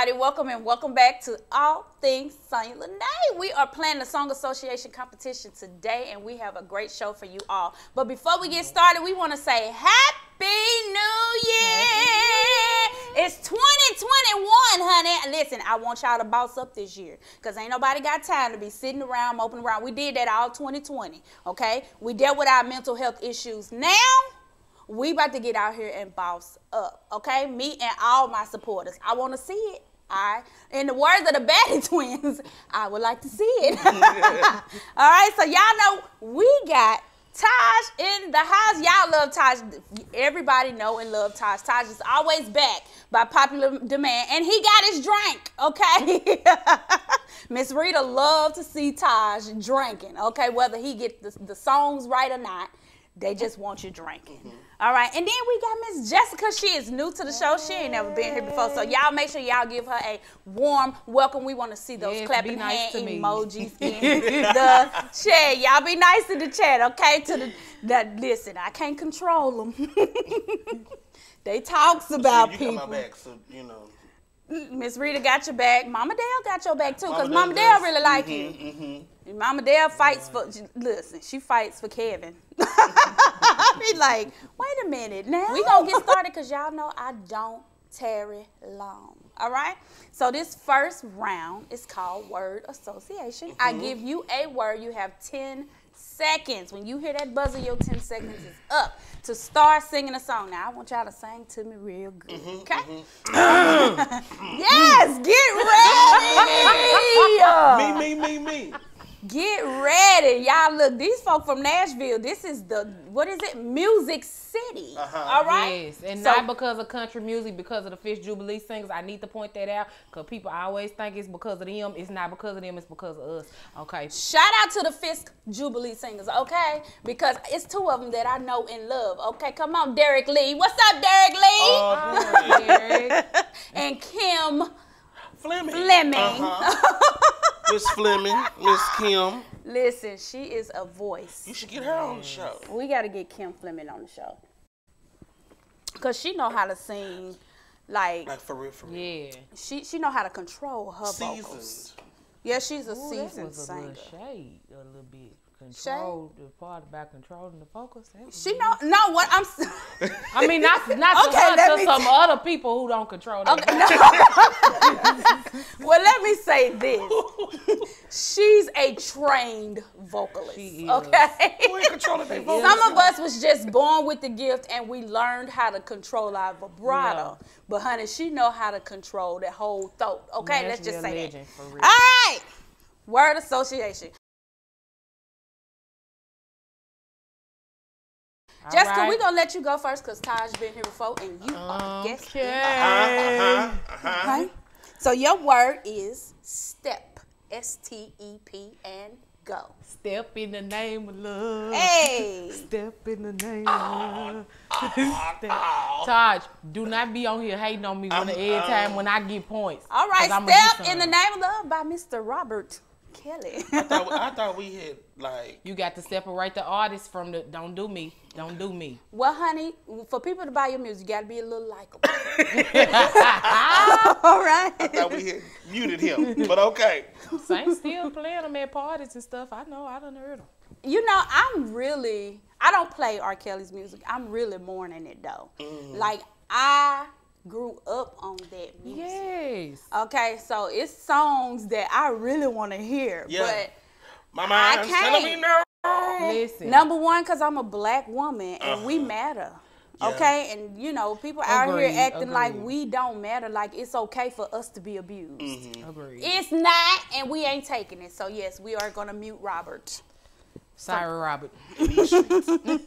Everybody? Welcome and welcome back to All Things Saunya Liné. We are playing the Song Association competition today, and we have a great show for you all. But before we get started, we want to say Happy New Year! It's 2021, honey. Listen, I want y'all to boss up this year because ain't nobody got time to be sitting around, moping around. We did that all 2020, okay? We dealt with our mental health issues. Now, we about to get out here and boss up, okay? Me and all my supporters. I want to see it. I, in the words of the Batty Twins, I would like to see it. all right, so y'all know we got Taj in the house. Y'all love Taj. Everybody know and love Taj. Taj is always back by popular demand, and he got his drink. Okay, Miss Rita love to see Taj drinking. Okay, whether he get the, the songs right or not, they just want you drinking. Mm-hmm. All right, and then we got Miss Jessica. She is new to the show. She ain't never been here before, so y'all make sure y'all give her a warm welcome. We want to see those yes, clapping nice hand emojis in the chat. Y'all be nice in the chat, okay? To the that listen, I can't control them. they talks about so you people. Got my back, so you know. Miss Rita got your back. Mama Dale got your back too, because Mama, Mama Dale really like mm-hmm, you. Mm-hmm. Mama Dale fights for. Listen, she fights for Kevin. I be like, wait a minute now. We gonna get started because y'all know I don't tarry long. All right. So this first round is called word association. Mm-hmm. I give you a word. You have ten seconds. When you hear that buzzer, your 10 seconds is up to start singing a song. Now, I want y'all to sing to me real good, mm-hmm, okay? Mm-hmm. yes, get ready! me, me, me, me. Get ready. Y'all look, these folk from Nashville, this is the, what is it? Music City. Uh-huh. All right? Yes, and so, not because of country music, because of the Fisk Jubilee singers. I need to point that out because people always think it's because of them. It's not because of them, it's because of us. Okay. Shout out to the Fisk Jubilee singers, okay? Because it's two of them that I know and love. Okay, come on, Derek Lee. What's up, Derek Lee? Oh, Derek. and Kim Fleming. Fleming. Uh-huh. Miss Fleming, Miss Kim. Listen, she is a voice. You should get her on the show. We got to get Kim Fleming on the show. Cause she know how to sing, like like for real, for real. Yeah. She she know how to control her Seasoned. vocals. Yeah, she's a Ooh, seasoned that was a singer. Little shade a little bit control the part about controlling the focus. She know no what I'm. I mean, not not okay, to her, to some t- other people who don't control. Okay, no. well, let me say this: she's a trained vocalist. She is. Okay, controlling their. Some of us was just born with the gift, and we learned how to control our vibrato. Yeah. But honey, she know how to control that whole throat. Okay, let's just say that. All right. Word association. All Jessica, right. we're gonna let you go first because Taj been here before and you are guest. Okay. Uh-huh, uh-huh. Okay. So your word is step. S T E P and go. Step in the name of love. Hey. Step in the name of love. Taj, do not be on here hating on me when every time when I get points. All right, step in the name of love by Mr. Robert. Kelly. I thought I thought we had like you got to separate the artist from the don't do me, don't do me. Well, honey, for people to buy your music, you got to be a little likable. All right. I thought we had muted him, but okay. Saint still playing them at parties and stuff. I know. I done heard them. You know, I'm really. I don't play R. Kelly's music. I'm really mourning it though. Mm. Like I grew up on that music. Yes. Okay, so it's songs that I really want to hear, yeah. but my mind's telling me no. Listen. Number one, because I'm a black woman and uh-huh. we matter. Yeah. Okay, and you know, people Agreed. out here acting Agreed. like we don't matter, like it's okay for us to be abused. Mm-hmm. Agreed. It's not, and we ain't taking it. So yes, we are gonna mute Robert. Sorry, so. Robert. All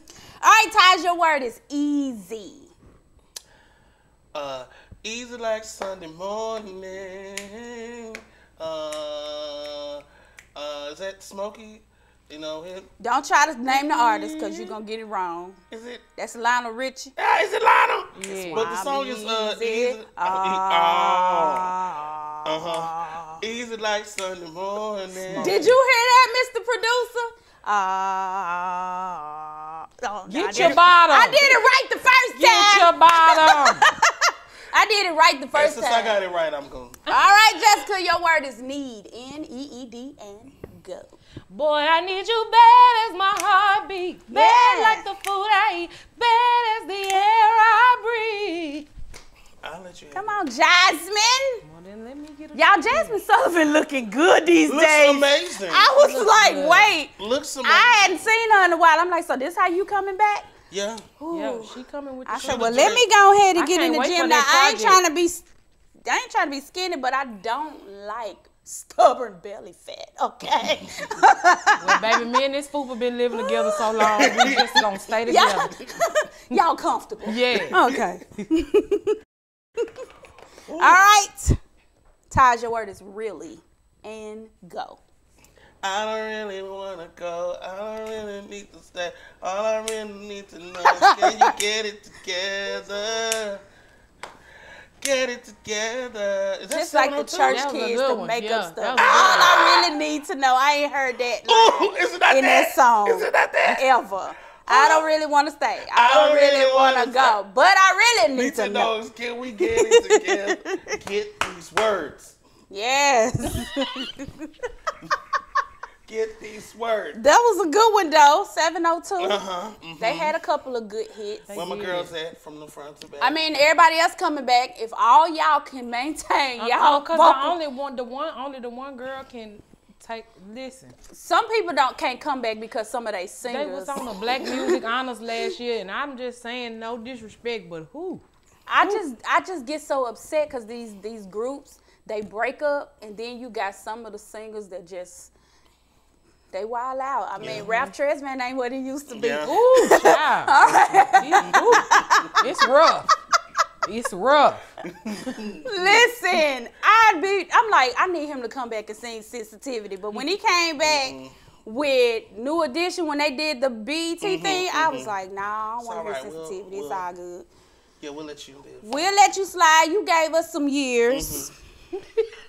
right, Taj, your word is easy. Uh, easy like Sunday morning. Uh, uh, is that Smokey? You know him. Don't try to name the artist because you're gonna get it wrong. Is it? That's Lionel Richie. Yeah, is it Lionel? Yeah. But the song is uh easy. easy. Uh, uh huh. Easy like Sunday morning. Did you hear that, Mr. Producer? Uh, oh, Get your bottom. I did it right the first time. Get your bottom. I did it it right the And first since time. I got it right, I'm going. All right, Jessica, your word is need. N E E D and go. Boy, I need you bad as my heartbeat, bad Yeah. like the food I eat, bad as the air I breathe. I'll let you. Come on, Jazmine. Well, then let me get a Y'all, Jazmine Sullivan looking good these Looks days. Looks amazing. I was Looks like, good. wait. Looks amazing. I hadn't seen her in a while. I'm like, so this how you coming back? Yeah. Yeah, she coming with the I said, well, let me go ahead and I get in the gym. Now, I ain't trying to be, I ain't trying to be skinny, but I don't like stubborn belly fat. Okay. Well, baby, me and this fool have been living together so long, we just gonna stay y'all, together. y'all comfortable. Yeah. Okay. All right. Taj, your word is really and go. I don't really wanna go. I don't really need to stay. All I really need to know is can you get it together? Get it together. Is Just like the church That kids, good the one. makeup Yeah, stuff. All was a good I really need to know, I ain't heard that line Ooh, is it not in that song Is it not that? that? ever. I don't really want to stay. I I don't don't really, really want wanna to go, but I really need, Need to to know. know can we get it together? get these words. Yes, Get these words. that was a good one though. Seven oh two. Uh huh. They had a couple of good hits. Where my girls at from the front to back? I mean, everybody else coming back. If all y'all can maintain y'all Uh-uh, cause vocal, the only one, the one, only the one girl can take. Listen, some people don't can't come back because some of they they was on the Black Music Honors last year, and I'm just saying, no disrespect, but who? I just I just get so upset because these these groups they break up and then you got some of the singers that just they wild out. I mean, Ralph Tresvant ain't what he used to be. Yeah. Ooh, child. It's- ooh, It's rough. It's rough. Listen, I'd be I'm like I need him to come back and sing Sensitivity, but when he came back. Mm-hmm. With New Edition, when they did the BET mm-hmm, thing, I was mm-hmm. like, nah, I don't want to hear right, we'll- sensitivity. it's we'll- all good. yeah, we'll let you live. We'll let you slide. You gave us some years.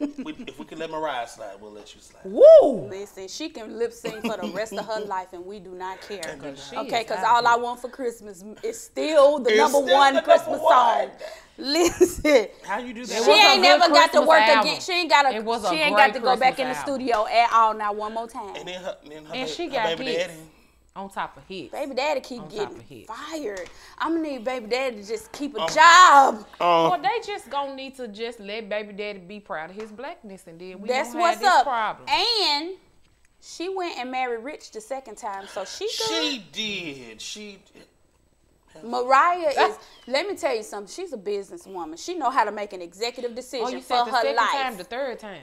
We, if we can let Mariah slide, we'll let you slide. Woo. Listen, she can lip sync for the rest of her life, and we do not care. She Okay, because all I want for Christmas is still the It's number still one the Christmas number one. song. Listen, How you do that? She ain't good never got to work album. again. She ain't got to. A She ain't got to go back Christmas in the album. studio at all. Not one more time. And then her, then her, And ba- she her got baby hits. daddy. On top of hits. Baby daddy keep On getting fired. I'm gonna need baby daddy to just keep Oh. a job. Oh. Well, they just gonna need to just let baby daddy be proud of his blackness, and then we That's don't what's have this up. problem. And she went and married Rich the second time, so she good. She did. She did. Mariah is. let me tell you something. She's a businesswoman. She know how to make an executive decision oh, you for said the her second life. time, the third time.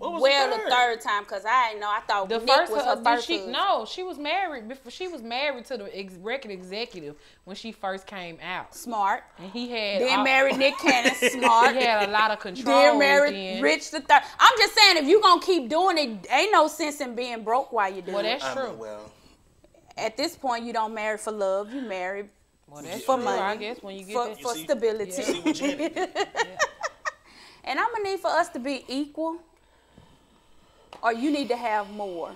What was well, the the third? third time, cause I ain't know. I thought The Nick first, was her did first. she, husband. no, she was married before. She was married to the ex- record executive when she first came out, Smart. and he had Then all- married Nick Cannon. Smart. He had a lot of control. Then married within. Rich the third. I'm just saying, if you gonna keep doing it, ain't no sense in being broke while you do Well, it. Well that's I true. mean, well, At this point, you don't marry for love. You marry Well, that's for true, money. I guess when you get for, that. for see- stability. see what Janet. And I'm gonna need for us to be equal, or you need to have more,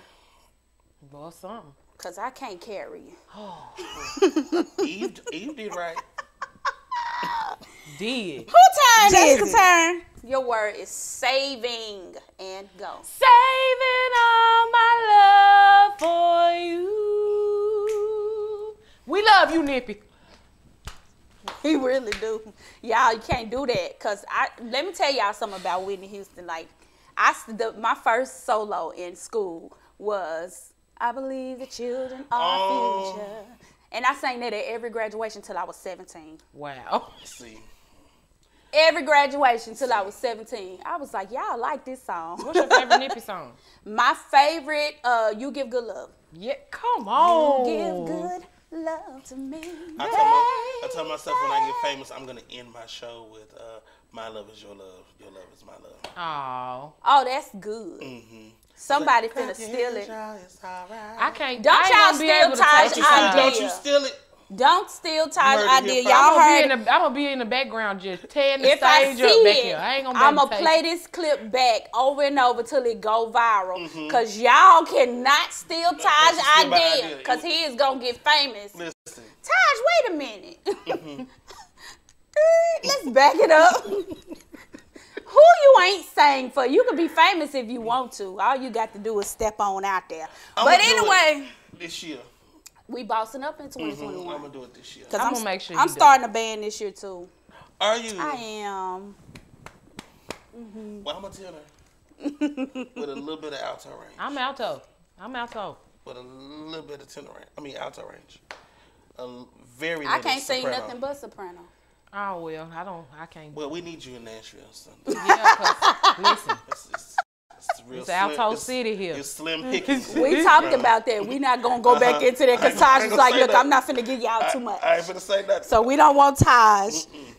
Well, something. cause I can't carry you. Eve, Eve did right. Did. Who turn Jessica is turn. Your word is saving and go. Saving all my love for you. We love you, Nippy. He really do. Y'all, you can't do that. Cause I let me tell y'all something about Whitney Houston. Like, I s- the, my first solo in school was "I Believe the Children Are Oh. Future," and I sang that at every graduation till I was 17. Wow. Let's see. Every graduation till I was 17. I was like, y'all like this song. What's your favorite Nippy song? My favorite, uh, "You Give Good Love." Yeah, come on. You Give good love to me. I tell, my, I tell myself when I get famous, I'm gonna end my show with uh, "My love is your love, your love is my love." Oh, Oh, that's good. Mm-hmm. Somebody finna steal it. I can't. Don't I y'all be steal able to Taj take Don't you, it idea. don't you steal it? Don't steal Taj You heard it idea. Y'all I'm gonna, be heard. in the, I'm gonna be in the background just tearing the if I stage see up back it, here. I ain't gonna be I'm gonna play this clip back over and over till it go viral. Mm-hmm. Cause y'all cannot steal Taj that's a steal by idea. idea. Cause he is gonna get famous. Listen, Taj, wait a minute. back it up. Who you ain't sang for? You can be famous if you want to. All you got to do is step on out there. I'ma but anyway, This year. we bossing up in Mhm, I'm gonna do it this year. Cause I'm I'm, gonna make sure I'm you do. starting a band this year too. Are you? I am. Well, I'm a tenor with a little bit of alto range. I'm alto. I'm alto. with a little bit of tenor range. I mean alto range. A very. I little can't sing soprano. nothing but soprano. Oh well, I don't. I can't. Well, we need you in Nashville, son. Yeah, 'cause, listen. It's, it's, it's real It's Alto slim, it's- City here. It's slim pickings. We talked about that. We not gonna go back Uh-huh. into that because Taj was like, "Look, that. I'm not finna give y'all too much." I, I ain't gonna say nothing. So we don't want Taj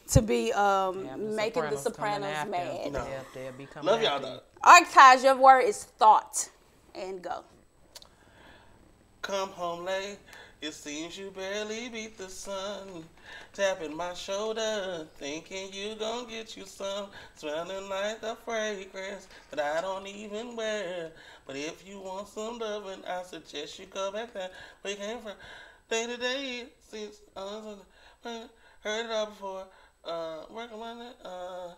to be um, Yeah, making the Sopranos after. mad. No. They'll, they'll be coming Love y'all though. All right, Taj, your word is thought, and go. Come home late. It seems you barely beat the sun. Tapping my shoulder, thinking you gon' get you some. Smelling like a fragrance that I don't even wear. But if you want some loving, I suggest you go back there where you came from. Day to day, since uh, heard it all before. Uh, working on it. Uh,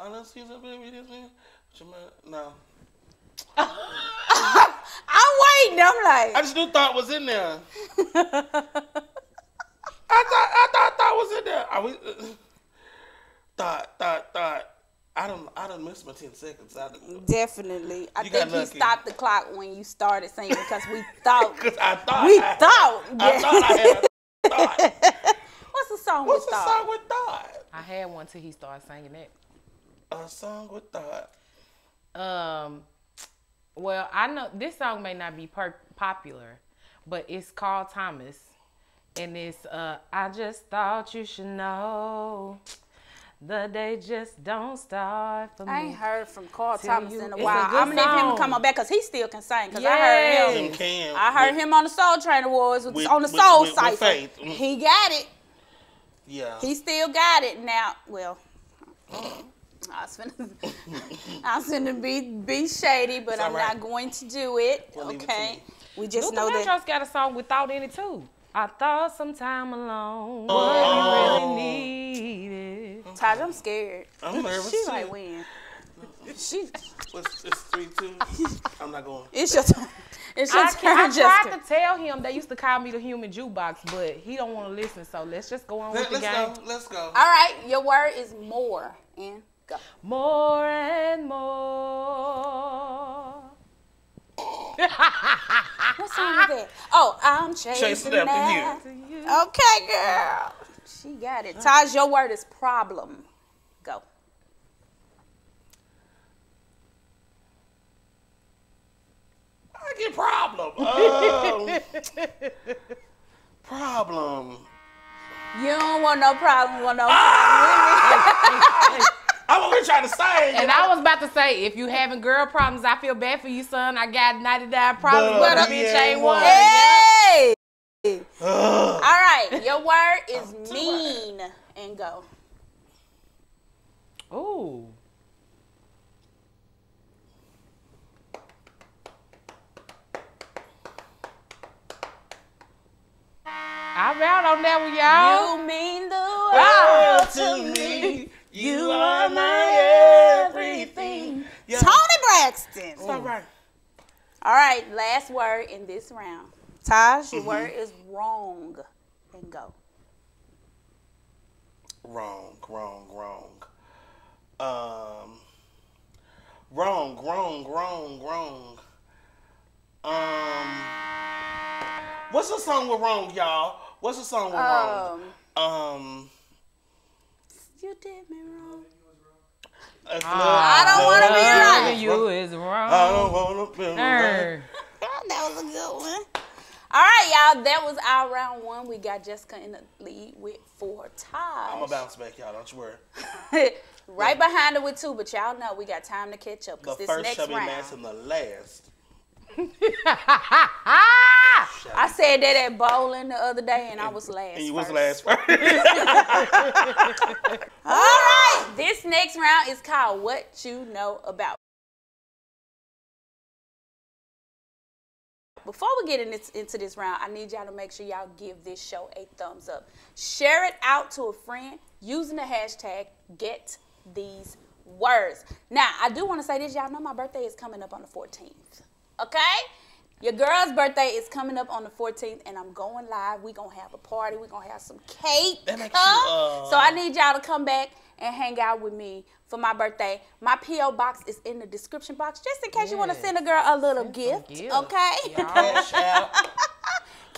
I see is a baby this man. But you might- No. I'm waiting. I'm like. I just knew thought was in there. I thought I thought thought was in there. I we? Uh, thought thought thought. I don't I don't miss my ten seconds. I definitely. I You think you stopped the clock when you started singing because we thought. because I thought we I, thought. I yeah. thought I had a thought. What's the song What's with the thought? song with thought? I had one till he started singing that. A song with thought. Um, well, I know this song may not be per- popular, but it's called Thomas, and it's uh, I just thought you should know, the day just don't start for me. I ain't heard from Carl Tell Thomas you, in a while. good I'm gonna need him to song. come on back because he still can sing. Because I heard Yes. him. Can. I heard with- him on the Soul Train Awards with, With- on the with- Soul with- with Cipher. Faith. He got it. Yeah. He still got it now. Well, I was finna, I was finna be be shady, but It's I'm all right. not going to do it. We'll leave it okay, we just Luther know that. Vandross got a song without thought in it too. I thought some time alone Oh. what you really needed. Mm-hmm. Taj, I'm scared. I'm nervous She too. like when. She, What's it's three two? I'm not going. it's your turn. It's your I, turn, can, I Jessica. tried to tell him they used to call me the human jukebox, but he don't want to listen. So let's just go on Let, with the us game. go. Let's go. All right, your word is more and go. More and more. What song is that? Oh, I'm chasing, Chasing after after you. you. Okay, girl. She got it. Taj, your word is problem. Go. I get problem. Um, problem. You don't want no problem. Want no Ah! I'm over here trying to say. And I was about to say, if you having girl problems, I feel bad for you, son. I got 99 problems, But but a he bitch ain't ain't one. one. Hey. Ugh. All right, your word is mean and go. Ooh. I'm out on that one, y'all. You mean the Oh, world to to me. Me, you are my everything. Yeah. Toni Braxton. All right. All right, last word in this round. Taj, Mm-hmm. your word is wrong and go. Wrong, wrong, wrong. Um, wrong, wrong, wrong, wrong. Um, what's the song with wrong, y'all? What's the song with wrong? Um, Um, you did me wrong. Ah, if I don't wanna be right. You is wrong. I don't wanna be right. Oh, that was a good one. All right, y'all. That was our round one. We got Jessica in the lead with four ties. I'm gonna bounce back, y'all. Don't you worry. right behind her with two, but y'all know we got time to catch up The because this first next shall be round. last and the last. I said that at bowling the other day, and I was last. And you was first. last first. All right, this next round is called "What You Know About." before we get in this, into this round, I need y'all to make sure y'all give this show a thumbs up. Share it out to a friend using the hashtag get these words. Now, I do want to say this. Y'all know my birthday is coming up on the 14th. Okay? Your girl's birthday is coming up on the 14th, and I'm going live. We're going to have a party. We're going to have some cake. That makes you, uh, so I need y'all to come back and hang out with me for my birthday. My P.O. box is in the description box just in case you want to send a girl a little Send gift. gifts. Okay?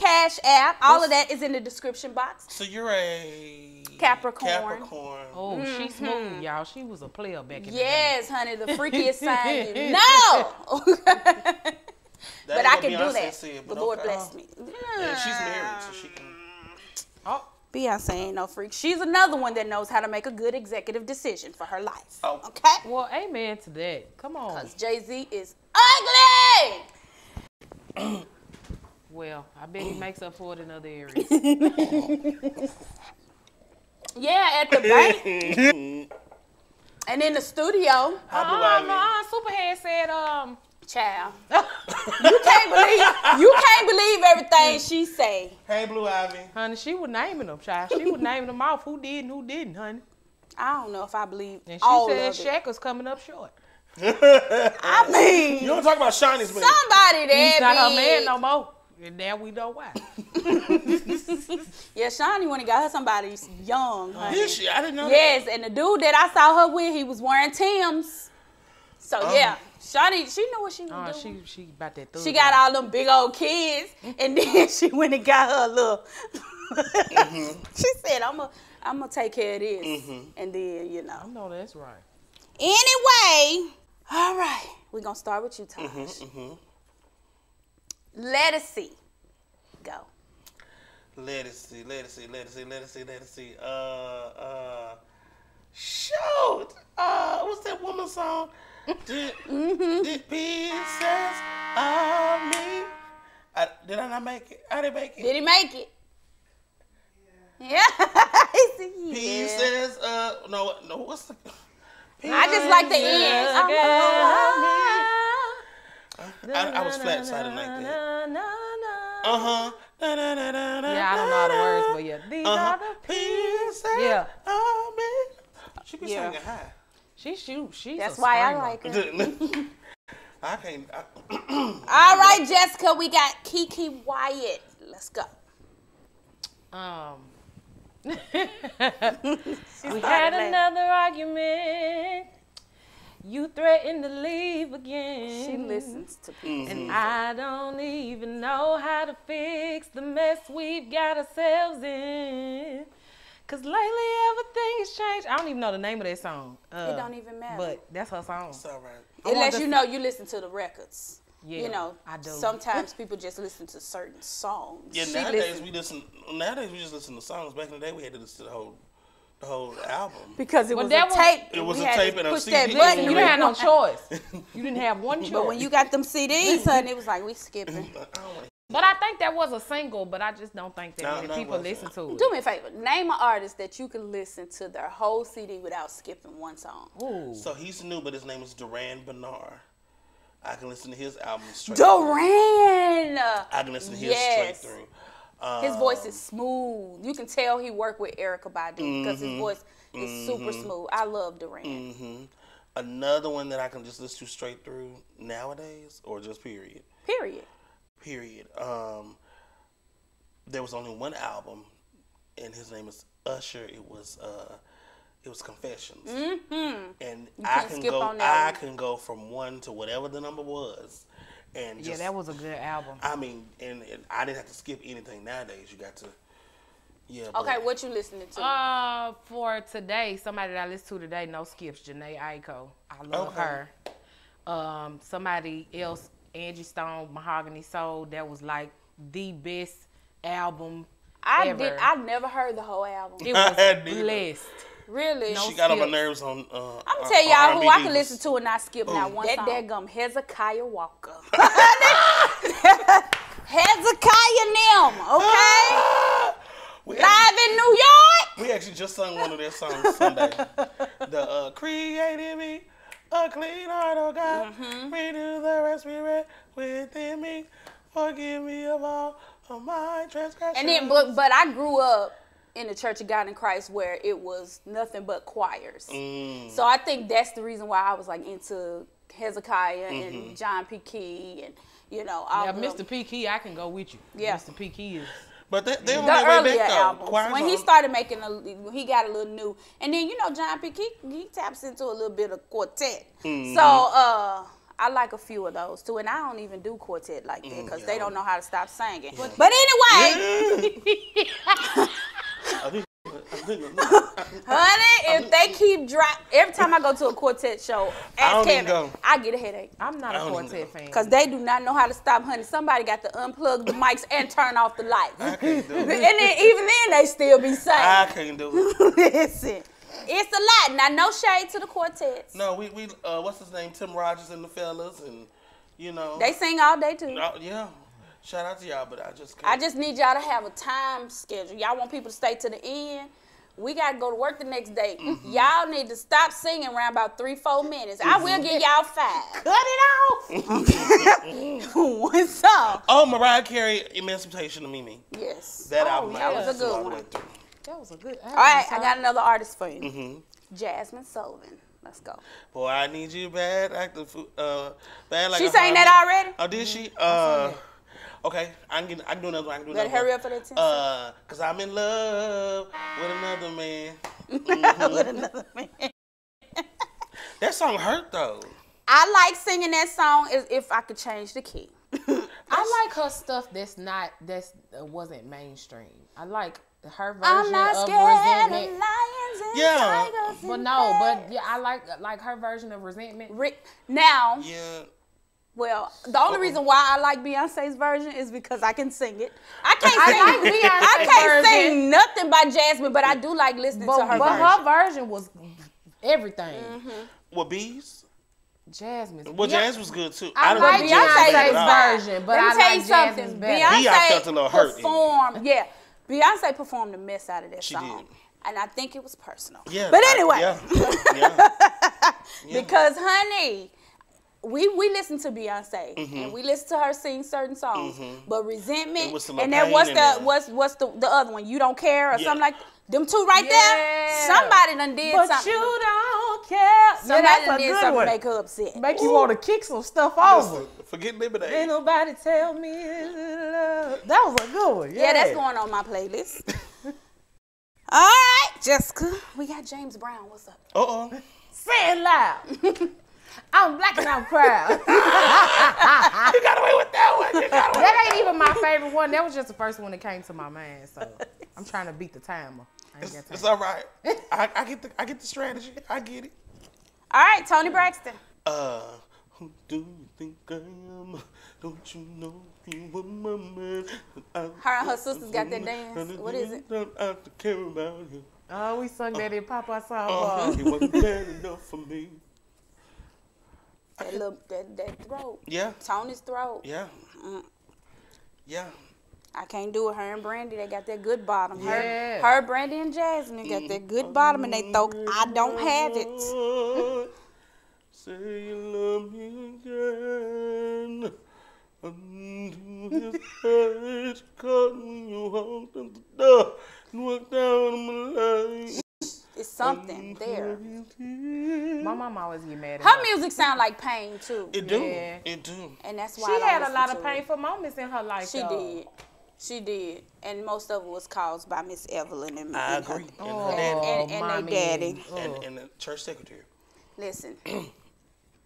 Y'all. Cash app. All of that is in the description box. So you're a Capricorn. Capricorn. Oh, she mm-hmm. smooth, y'all. She was a player back in Yes, the day. Yes, honey, the freakiest sign you know. That but I what can do that. said, the Lord okay. bless me. And she's married, so she can. Oh, Beyonce ain't no freak. She's another one that knows how to make a good executive decision for her life. Oh. Okay? well, amen to that. Come on. Because Jay Z is ugly. Well, I bet he makes up for it in other areas. Yeah, at the bank. and in the studio. How do um, I uh, Superhead said, um, Child. you can't believe you can't believe everything she say. Hey, Blue Ivy. honey, she was naming them, child. She was naming them off who did and who didn't, honey. I don't know if I believe And she all said of. Shaq was coming up short. I mean, You don't talk about Shaunie's man. somebody that He's not her man no more. And now we know why. Yeah, Shaunie when he got her somebody young, honey. Is she? I didn't know Yes, and the dude that I saw her with, he was wearing Tim's. So oh. yeah, Shaunie, she knew what she was Oh, doing. she she about that. She got all them big old kids, and then she went and got her a little. Mm-hmm. she said, "I'm gonna, I'm gonna take care of this," mm-hmm. and then you I know. know that's right. Anyway, all right, we're gonna start with you, Taj. Mm-hmm, mm-hmm. See, Go. let us see, let us see. Let us see. Let us see. Let us see. Uh, uh, shoot. Uh, what's that woman song? Did, Mm-hmm. did pieces of me? I, did I not make it? I didn't make it. Did he make it? Yeah. Yeah. Pieces of no, no. What's the? I just like the end. I, I was flat sided like that. Uh huh. Yeah, I don't know all the words, but yeah, these Uh are huh. the Pieces Yeah. of me. She be Yeah. singing high. She shoot. She's That's a why I like her. I can't. I, All right, Jessica, we got Keke Wyatt. Let's go. Um, we had another argument. You threaten to leave again. She listens to people. And I don't even know how to fix the mess we've got ourselves in. Cause lately everything has changed. I don't even know the name of that song. Uh, It don't even matter. But that's her song. it's all right. I It lets you know you listen to the records. Yeah, you know, I do. sometimes people just listen to certain songs. Yeah, She nowadays listen- we listen. Nowadays we just listen to songs. Back in the day, we had to listen to the whole, the whole album. because it Well, was that a was- tape. It was We a had tape to and a push CD. that button. You didn't have no choice. You didn't have one choice. But when you got them CDs, honey, it was like we skipping. I don't wanna- But I think that was a single, but I just don't think that No, many no, people listen to it. Do me a favor. Name an artist that you can listen to their whole CD without skipping one song. Ooh. So he's new, but his name is Durand Bernarr. I can listen to his album straight. Durand. I can listen to his Yes. straight through. Um, His voice is smooth. You can tell he worked with Erykah Badu because Mm-hmm. his voice is super smooth. I love Durand. hmm Another one that I can just listen to straight through nowadays, or just period. Period. Period. Um, there was only one album, and his name is Usher. It was uh, it was Confessions, Mm-hmm. and I can't can go. I one. can go from one to whatever the number was, and just, Yeah, that was a good album. I mean, and, and I didn't have to skip anything nowadays. You got to. Yeah. but- Okay, what you listening to? Uh, for today, somebody that I listen to today, no skips, Jhené Aiko. I love Okay. her. Um, somebody else, Angie Stone, Mahogany Soul. That was like the best album I ever. did. I never heard the whole album. it was had neither. blessed. Really? No She got on my nerves on. Uh, I'm gonna tell y'all who I R&B can divas. listen to and not skip now Who? one That song. song. That daggum Hezekiah Walker. Hezekiah Nim, okay? We Live in New York. We actually just sung one of their songs Sunday. the uh, created me a clean heart, oh God. Mm-hmm. Renew the right spirit within me. Forgive me of all of my transgressions. And then, but but I grew up in the Church of God in Christ where it was nothing but choirs. Mm. So I think that's the reason why I was like into Hezekiah Mm-hmm. and John P. Kee and you know all Yeah, of Mr. them. P. Kee, I can go with you. Yeah. Mr. P. Kee is. But they, they on the their way earlier back albums Choirs when he started making a when he got a little new and then you know John P. Kee he taps into a little bit of quartet. Mm-hmm. So uh. I like a few of those too, and I don't even do quartet like that because they Mm, yeah. don't know how to stop singing. But anyway, I think- I think- Honey, if they keep drop every time I go to a quartet show, I ask don't even Kevin, go. I get a headache. I'm not I a quartet fan. Cause they do not know how to stop, honey. Somebody got to unplug the mics and turn off the lights. I can't do it. and then even then they still be I can't do it. listen, it's a lot. Now no shade to the quartets. No, we we uh, what's his name? Tim Rogers and the fellas, and you know. They sing all day too. Oh, yeah. Shout out to y'all, but I just can't. I just need y'all to have a time schedule. Y'all want people to stay to the end. We gotta go to work the next day. Mm-hmm. Y'all need to stop singing around about three, four minutes. I will give y'all five. Cut it off. One song. Oh, Mariah Carey, Emancipation of Mimi. Yes. That Oh, album, yeah. That was a good one. that was a good. All right, I got another artist for you. Mm-hmm. Jazmine Sullivan. Let's go. Boy, I need you bad, acting, fu- uh, bad like She a sang hot- that already? Oh, did she? Uh, okay, I can get, I can do another one. I can do Better another hurry one. up for that 10 Uh, cause I'm in love with another man. With another man. That song hurt though. I like singing that song is if I could change the key. I like her stuff that's not that's uh, wasn't mainstream. I like her version I'm not of scared of resentment. lions and Yeah. tigers. But and no, but yeah, I like like her version of resentment. Ri- now, Yeah. Well, the only reason why I like Beyonce's version is because I can sing it. I can't I sing. like Beyonce's I can't version. sing nothing by Jazmine, but I do like listening But, to her but version. her version was everything. Mm-hmm. What bees? Jazmine's. Well, Beyonce- Jazz was good too. I don't like know Jazz Beyonce's better than I. version, but Let me I tell like you something. Jazmine's better. Beyonce Bee, felt a little hurt performed. Yeah, Beyonce performed the mess out of that She song, did. and I think it was personal. Yeah. But I- anyway, yeah. yeah. Yeah. because honey. We, we listen to Beyonce Mm-hmm. and we listen to her sing certain songs, but resentment was a and little then what's the there. what's what's the the other one? You don't care or Yeah. something like them two right Yeah. there. Somebody done did But something. you don't care. Somebody yeah, done that's a did good something one. to make her upset. Make you want to kick some stuff over. Listen, Forget lemonade. Ain't nobody tell me love. That was a good one. Yeah, Yeah, that's going on my playlist. All right, Jessica. We got James Brown. What's up? Uh oh. Say it loud. I'm black and I'm proud. You got away with that one. You got that ain't even my favorite one. That was just the first one that came to my mind. So I'm trying to beat the timer. I It's, got it's all right. I, I get the I get the strategy. I get it. All right, Toni Braxton. Uh, who do you think I am? Don't you know you were my man? Her and her sisters got that dance. What is it? Don't have to care about you. Oh, we sung that in Papa Uh, Softball. he wasn't bad enough for me. That little that that throat. Yeah, Toni's throat. yeah, mm. yeah. I can't do it. Her and Brandy, they got that good bottom. Yeah. Her, her, Brandy and Jazmine got that good bottom and they throat. I don't have it. Say you love me again. Undo this hurt caught when you walked in the door and walked down my line. It's something there. My mom always get mad at Her Her music sound like pain too, It do. Yeah. It do. and that's why She I had a lot to of it. painful moments in her life. She though. did. She did, and most of it was caused by Miss Evelyn and, I oh, and her- agree. And Oh, her daddy. And- and they mommy. daddy. And, Oh. and the church secretary. Listen,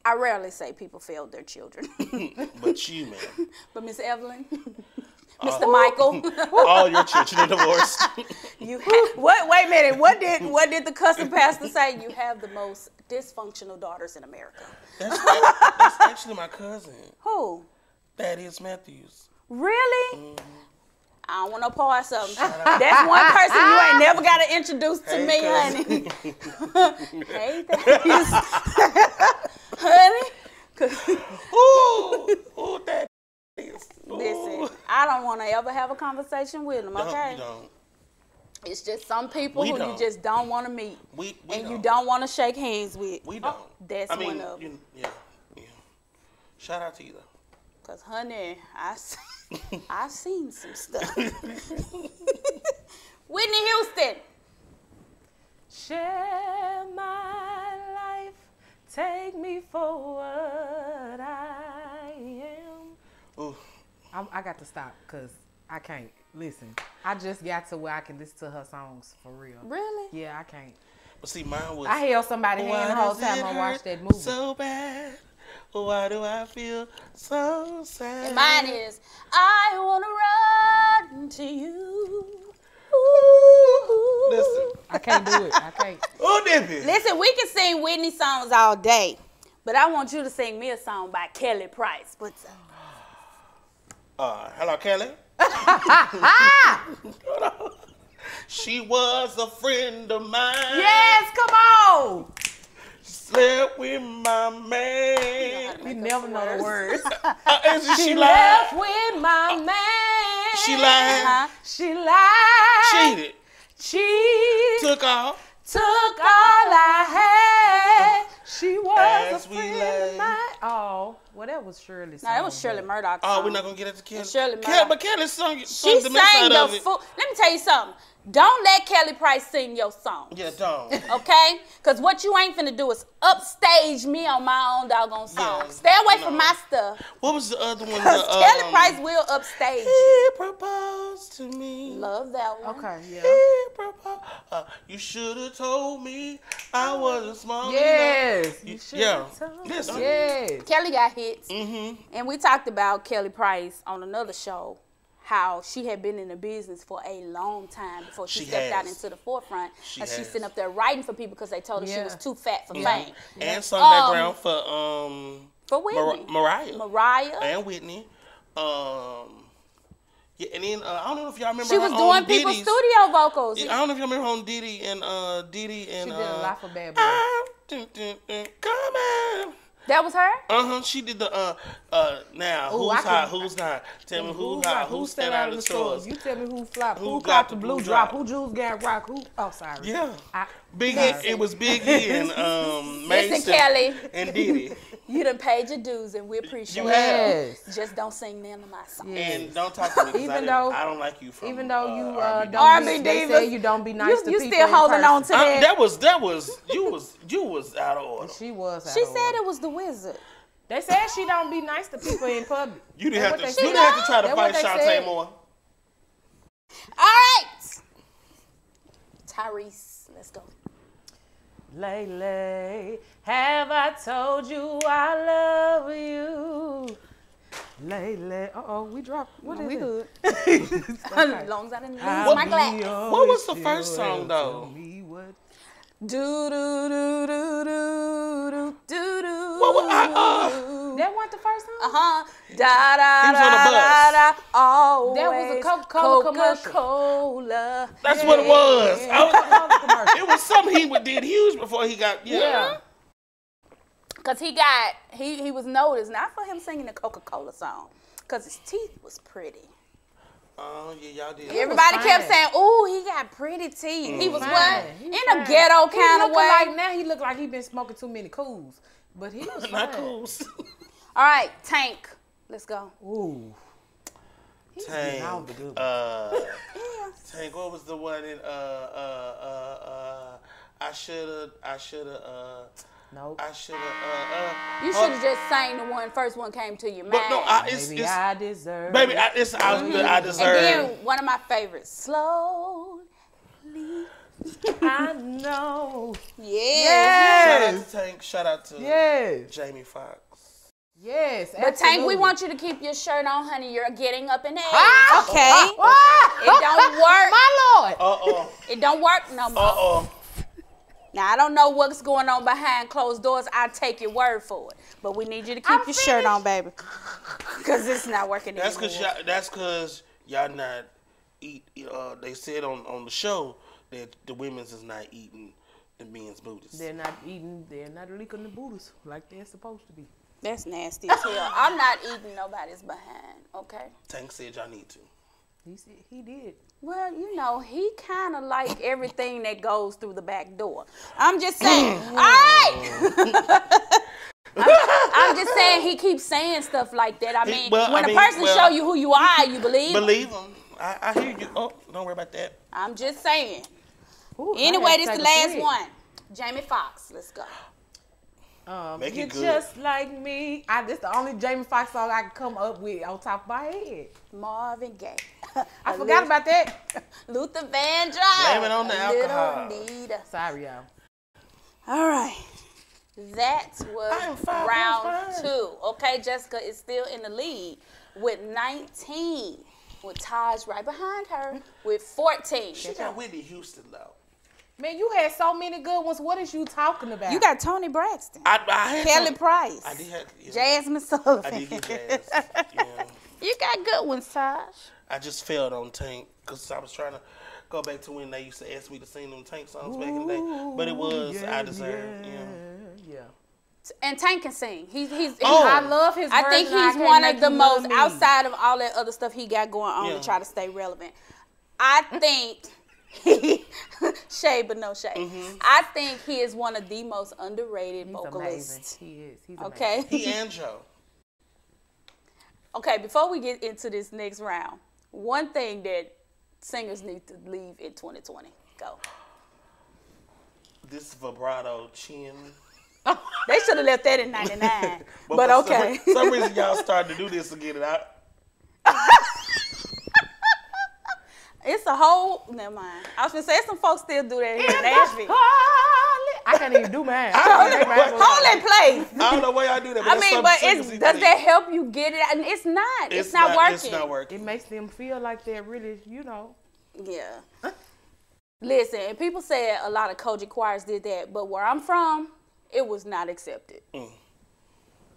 I rarely say people failed their children, But you, man. but Miss Evelyn, Uh, Mr. Michael, All your children are divorced. you ha- what? Wait a minute. What did what did the custom pastor say? You have the most dysfunctional daughters in America. That's, that's actually my cousin. Who? Thaddeus Matthews. Really? I don't want to pause something. That's one person you ain't never got to introduce to Hey, me, cousin. honey. hey, Thaddeus. honey. 'Cause- Ooh, ooh, Thaddeus. Ooh. Listen, I don't want to ever have a conversation with them. Don't- Okay, you don't. it's just some people We who you don't. just don't want to meet, We, we and you don't. don't want to shake hands with. We oh, don't. that's I mean, one of 'em. you- yeah, yeah. Shout out to you though. Cause honey, I see, I seen some stuff. Whitney Houston. Share my life, take me for what I am. Ooh. I, I got to stop because I can't listen. I just got to where I can listen to her songs for real. Really? Yeah, I can't. But see, mine was. I held somebody Why hand the whole time I watched that movie. So bad. Why do I feel so sad? And mine is I wanna run to you. Ooh. Listen. I can't do it. I can't. Oh, Nippy. Listen, we can sing Whitney songs all day, but I want you to sing me a song by Kelly Price. What's up? Uh, hello, Kelly. she was a friend of mine. yes, come on. Slept with my man. You never know the words. Uh, she, She left with my man. She lied. Huh? She lied. Cheated. She Took off. took all I had. She was As a friend of mine. Oh, well, that was Shirley. No, that was Shirley Murdock. Oh, we're not gonna get into Kelly. Shirley Kelly, Murdock. but Kelly sung, She the sang the of it. full. Let me tell you something. Don't let Kelly Price sing your song. Yeah, don't. Okay? Because what you ain't finna do is upstage me on my own doggone song. Yeah, Stay away from my stuff. What was the other one? Because The, Kelly um, Price will upstage you. He proposed to me. Love that one. Okay, yeah. He proposed. Uh, you should have told me I wasn't smart Yes. You- You should yeah. have told Listen. Yes. Kelly got hits. Mm-hmm. And we talked about Kelly Price on another show, how she had been in the business for a long time before she, She stepped out into the forefront. She and she's has. sitting up there writing for people because they told her she was too fat for Yeah. fame. And sung Um, background for um For Mar- Mariah Mariah. and Whitney. Um, yeah, and then uh, I don't know if y'all remember. she was on doing people's Diddy's- studio vocals. Yeah, I don't know if y'all remember on Diddy and uh Diddy and She did a uh, lot for Bad Boy. I'm dun, dun, dun, coming. That was her? Uh huh. She did the uh uh now Ooh, who's hot, who's not. Tell me who Who's hot, who stand out of the stores. You tell me who flopped, Who who, the blue drop? who Jules got rock, who. Oh, sorry. Yeah. I, Big Listen. E, it was Big E and um Mason Kelly. and Diddy. You done paid your dues and we appreciate You it. have. yes. Just don't sing none of my songs. Yeah. And don't talk to me because I, Even though- I don't like you from Even though you uh, R&B. don't R&B be, they divas. say you don't be nice You- to you people You still holding person. on to Uh, that. that was that was you was you was out of order. She was. She of said order. it was the wizard. They said she don't be nice to people in public. You didn't have to. You didn't have to try to That's fight what they Shantae said. Moore. All right. Tyrese, let's go. Lately, have I told you I love you? Lately, uh oh, we dropped. What is we it? good. As long as I didn't lose I'll my glass. What was the first song, though? me what- Do do do do do do do do. What was- I- uh, That wasn't the first song. Uh huh. Da da He was on da da da. Always. That was a Coca-Cola commercial. Coca-Cola. That's what it was. Yeah, it was a Coca commercial. It was something he would- did huge before he got yeah. Yeah. Cause he got he he was noticed not for him singing the Coca-Cola song, cause his teeth was pretty. Oh yeah, y'all did. Everybody fine. kept saying, "Ooh, he got pretty teeth." He was Fine. what He in fine. a ghetto kind of way. Like now he looked like he been smoking too many cools, but he was Not fine. cool. All right, Tank, let's go. Ooh. Tank. out the Uh, Tank. What was the one in uh uh uh uh? I shoulda. I shoulda. Uh, Nope. I shoulda. Uh, uh. You should have just sang the one first one came to your mind. But no, I, it's, Baby, it's I deserve. baby. it. I, it's I, Mm-hmm. I and deserve. then one of my favorites, slowly. I know. Yeah. Shout out to Tank. Shout out to Yes. Jamie Foxx. Yes. But Tank, we want you to keep your shirt on, honey. You're getting up in age. Ah! Okay. Ah! It don't work. My lord. Uh oh. It don't work no more. Uh oh. Now I don't know what's going on behind closed doors. I'll take your word for it. But we need you to keep I'm your shirt on, baby. Cause it's not working That's anymore. cause y'all, that's cause y'all not eat. Uh, they said on on the show that the women's is not eating the men's booties. They're not eating. They're not licking the booties like they're supposed to be. That's nasty as hell. I'm not eating nobody's behind. Okay. Tank said y'all need to. He said he did. Well, you know, he kind of like everything that goes through the back door. I'm just saying. All right. I'm, I'm I'm just saying he keeps saying stuff like that. I He- mean, well, when I a mean, person well- show you who you are, you believe. 'em. Believe him. I, I hear you. Oh, don't worry about that. I'm just saying. Ooh, Anyway, had to this the last one. Jamie Foxx. Let's go. Um, Make you're good. just like me. I this the only Jamie Foxx song I can come up with on top of my head. Marvin Gaye. I forgot about that. Luther Vandross. Blame it on the A Little alcohol. Nita. Sorry, y'all. All right. That I'm was five round two. Okay, Jessica is still in the lead with 19. With Taj right behind her with 14. She got Whitney Houston though. Man, you had so many good ones. What is you talking about? You got Toni Braxton, I, I Kelly some- Price, I did have. Yeah, Jazmine Sullivan. I did get jazz. yeah. you got good ones, Taj. I just failed on Tank because I was trying to go back to when they used to ask me to sing them Tank songs back in the day. But it was I deserve. Yeah. yeah. And Tank can sing. He's he's. Oh. I love his. I think he's Can't one of the most Me. outside of all that other stuff he got going on Yeah. to try to stay relevant. I think he shade but no shade. Mm-hmm. I think he is one of the most underrated He's amazing. vocalists. He is. He's amazing. Okay. He and Joe. okay. Before we get into this next round, one thing that singers need to leave in 2020. Go. This vibrato chin. They should have left that in '99. but, for okay. Some, some reason y'all started to do this again, and I. it's a whole. Never mind. I was gonna say some folks still do that here in Nashville. I can't even do mine. I don't know. Hold that place. I don't know why y'all do that. But I mean, but it's, does to that help you get it? And it's not. It's, not, working. It's not working. It makes them feel like they're really, you know. Yeah. Listen, and people said a lot of Koji choirs did that, but where I'm from, it was not accepted. Mm.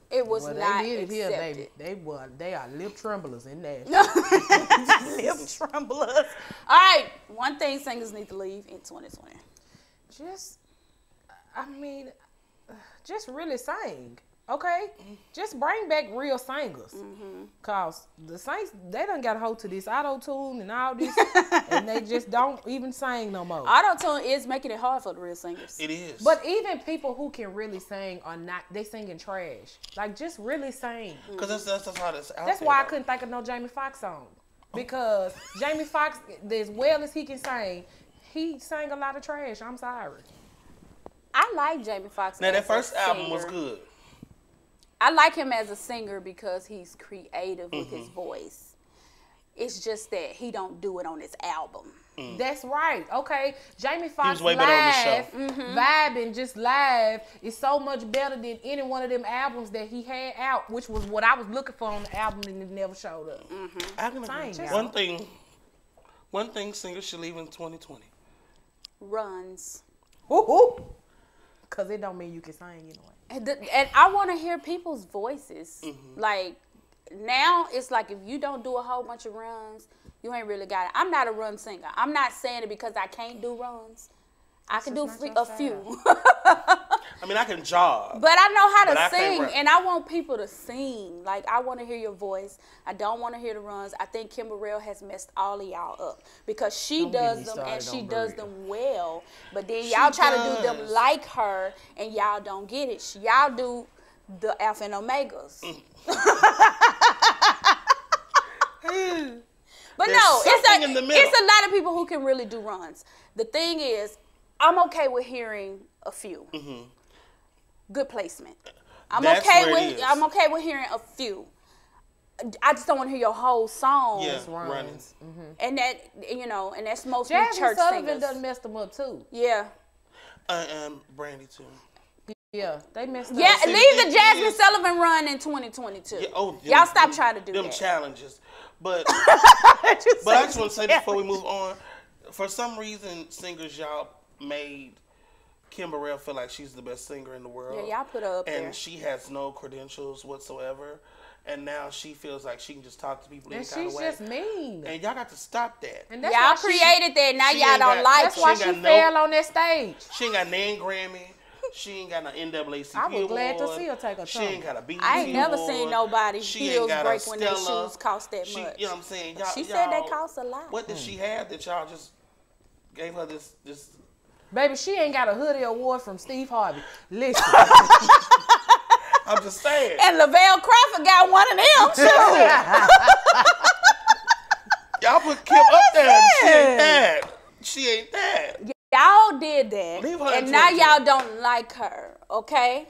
It was Well, not they did it here. accepted. They, they were, they are lip tremblers in there. Lip tremblers. All right, one thing singers need to leave in 2020. Just, I mean, just really sing. Okay, just bring back real singers. Mm-hmm. Cause the Saints, they done got a hold to this auto tune and all this, and they just don't even sing no more. Auto tune is making it hard for the real singers. It is. But even people who can really sing are not, they singing trash. Like just really sing. Mm-hmm. because that's, that's that's how that's out That's why I couldn't think of no Jamie Foxx song. Oh. Because Jamie Foxx, as well as he can sing, he sang a lot of trash. I'm sorry. I like Jamie Foxx. Now as that first album was good. I like him as a singer because he's creative with Mm-hmm. his voice. It's just that he don't do it on his album. That's right. Okay, Jamie Foxx Mm. way better on the live. Mm-hmm. vibing just live is so much better than any one of them albums that he had out, which was what I was looking for on the album and it never showed up. I can agree. Sing, One y'all. thing, one thing singers should leave in 2020. Runs. Woo-hoo. Cause it don't mean you can sing anyway. And, and I want to hear people's voices. Mm-hmm. Like now, it's like if you don't do a whole bunch of runs, you ain't really got it. I'm not a run singer. I'm not saying it because I can't do runs. I can do just a few, I mean, I can jog. but I know how to I sing, rap. and I want people to sing. Like I want to hear your voice. I don't want to hear the runs. I think Kim Burrell has messed all of y'all up because she Don't does them started and she does Burrell. them well. But then y'all try to do them like her, and y'all don't get it. Y'all do the alpha and omegas. Mm. But There's no, it's something a in the middle. it's a lot of people who can really do runs. The thing is, I'm okay with hearing a few. Mm-hmm. Good placement. I'm. That's okay with. I'm okay with hearing a few. I just don't want to hear your whole song. yeah, runs. running. And that you know, and that's mostly Jazmine church Sullivan singers. done messed them up too. yeah. Uh, um, Brandy too. Yeah, they messed Yeah, up. see, leave the the Jazmine is- Sullivan run in 2022. Yeah, oh, Y'all stop them- trying to do them that. challenges. But But but I just want to say this before we move on. For some reason, singers y'all made Kim Burrell feel like she's the best singer in the world. Yeah, y'all put her up and there. she has no credentials whatsoever. And now she feels like she can just talk to people and any kind she's of way. just mean. and y'all got to stop that. And that's Y'all why she- created that. Now y'all don't got- like That's why She she fell no- on that stage. She ain't got name Grammy. She ain't got no NAACP I was glad to award. see her take a She tongue. ain't got a BET I ain't never award. seen nobody She heels ain't got break a when their shoes cost that She- much. You know what I'm saying? Y'all, She said they cost a lot. What did she hmm. have that y'all just gave her this this? Baby, she ain't got a hoodie award from Steve Harvey. Listen, I'm just saying. And Lavell Crawford got one of them too. Y'all put Kim up there. and She ain't that. She ain't that. y'all did that, Leave her and now y'all don't like her. Okay.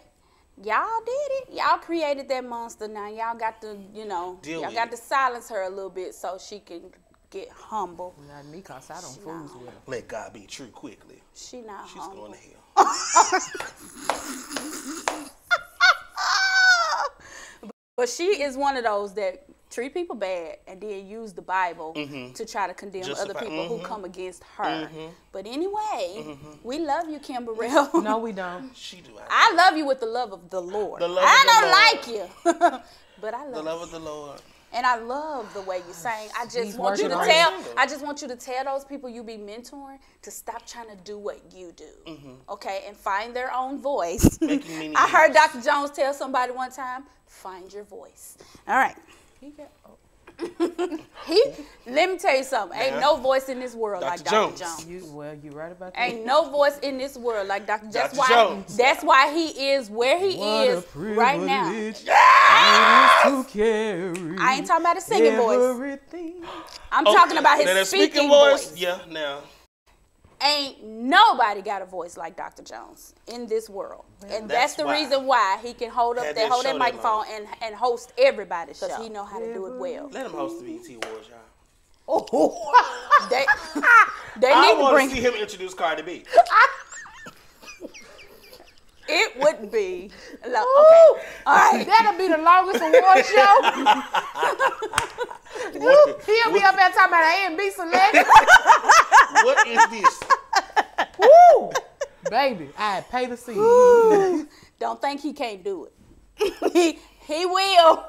Y'all did it. Y'all created that monster. Now y'all got to, you know, Deal y'all got it. to silence her a little bit so she can get humble. Not me, cause I don't fools with her. Let God be true quickly. She not She's humble. going to hell. But she is one of those that treat people bad and then use the Bible mm-hmm. to try to condemn other people who mhm. come against her. Mm-hmm. But anyway, mm-hmm. we love you, Kim Burrell. No, we don't. She do. I love you with the love of the Lord. The love I of don't like you, but I love, the love you. of the Lord. And I love the way you sing. I just He's want you to tell. it. I just want you to tell those people you be mentoring to stop trying to do what you do. Okay, and find their own voice. I heard. Dr. Jones tell somebody one time, "Find your voice." All right. He got, oh, He. Let me tell you something. Ain't Yeah. no voice in this world like Dr. Dr. Jones. Jones. you, well, you right about that. Ain't no voice in this world like Dr. That's Dr. why. Jones. That's why he is where he What a is right now. privilege it is to carry I ain't talking about a singing voice. I'm oh, talking about Now that his speaking, speaking voice. Yeah, now. Ain't nobody got a voice like Dr. Jones in this world, and that's, that's the why. reason why he can hold up that that hold that that microphone and and host everybody's show. He know how to do it well. Let him host the BET Awards, y'all. Oh. They they I need to want bring to see him introduce Cardi B. it would be look, okay. All right. That'll be the longest award show. What, He'll be up there talking about A and B selection. what is this? Woo! Baby, I pay to see you. Don't think he can't do it. he he will.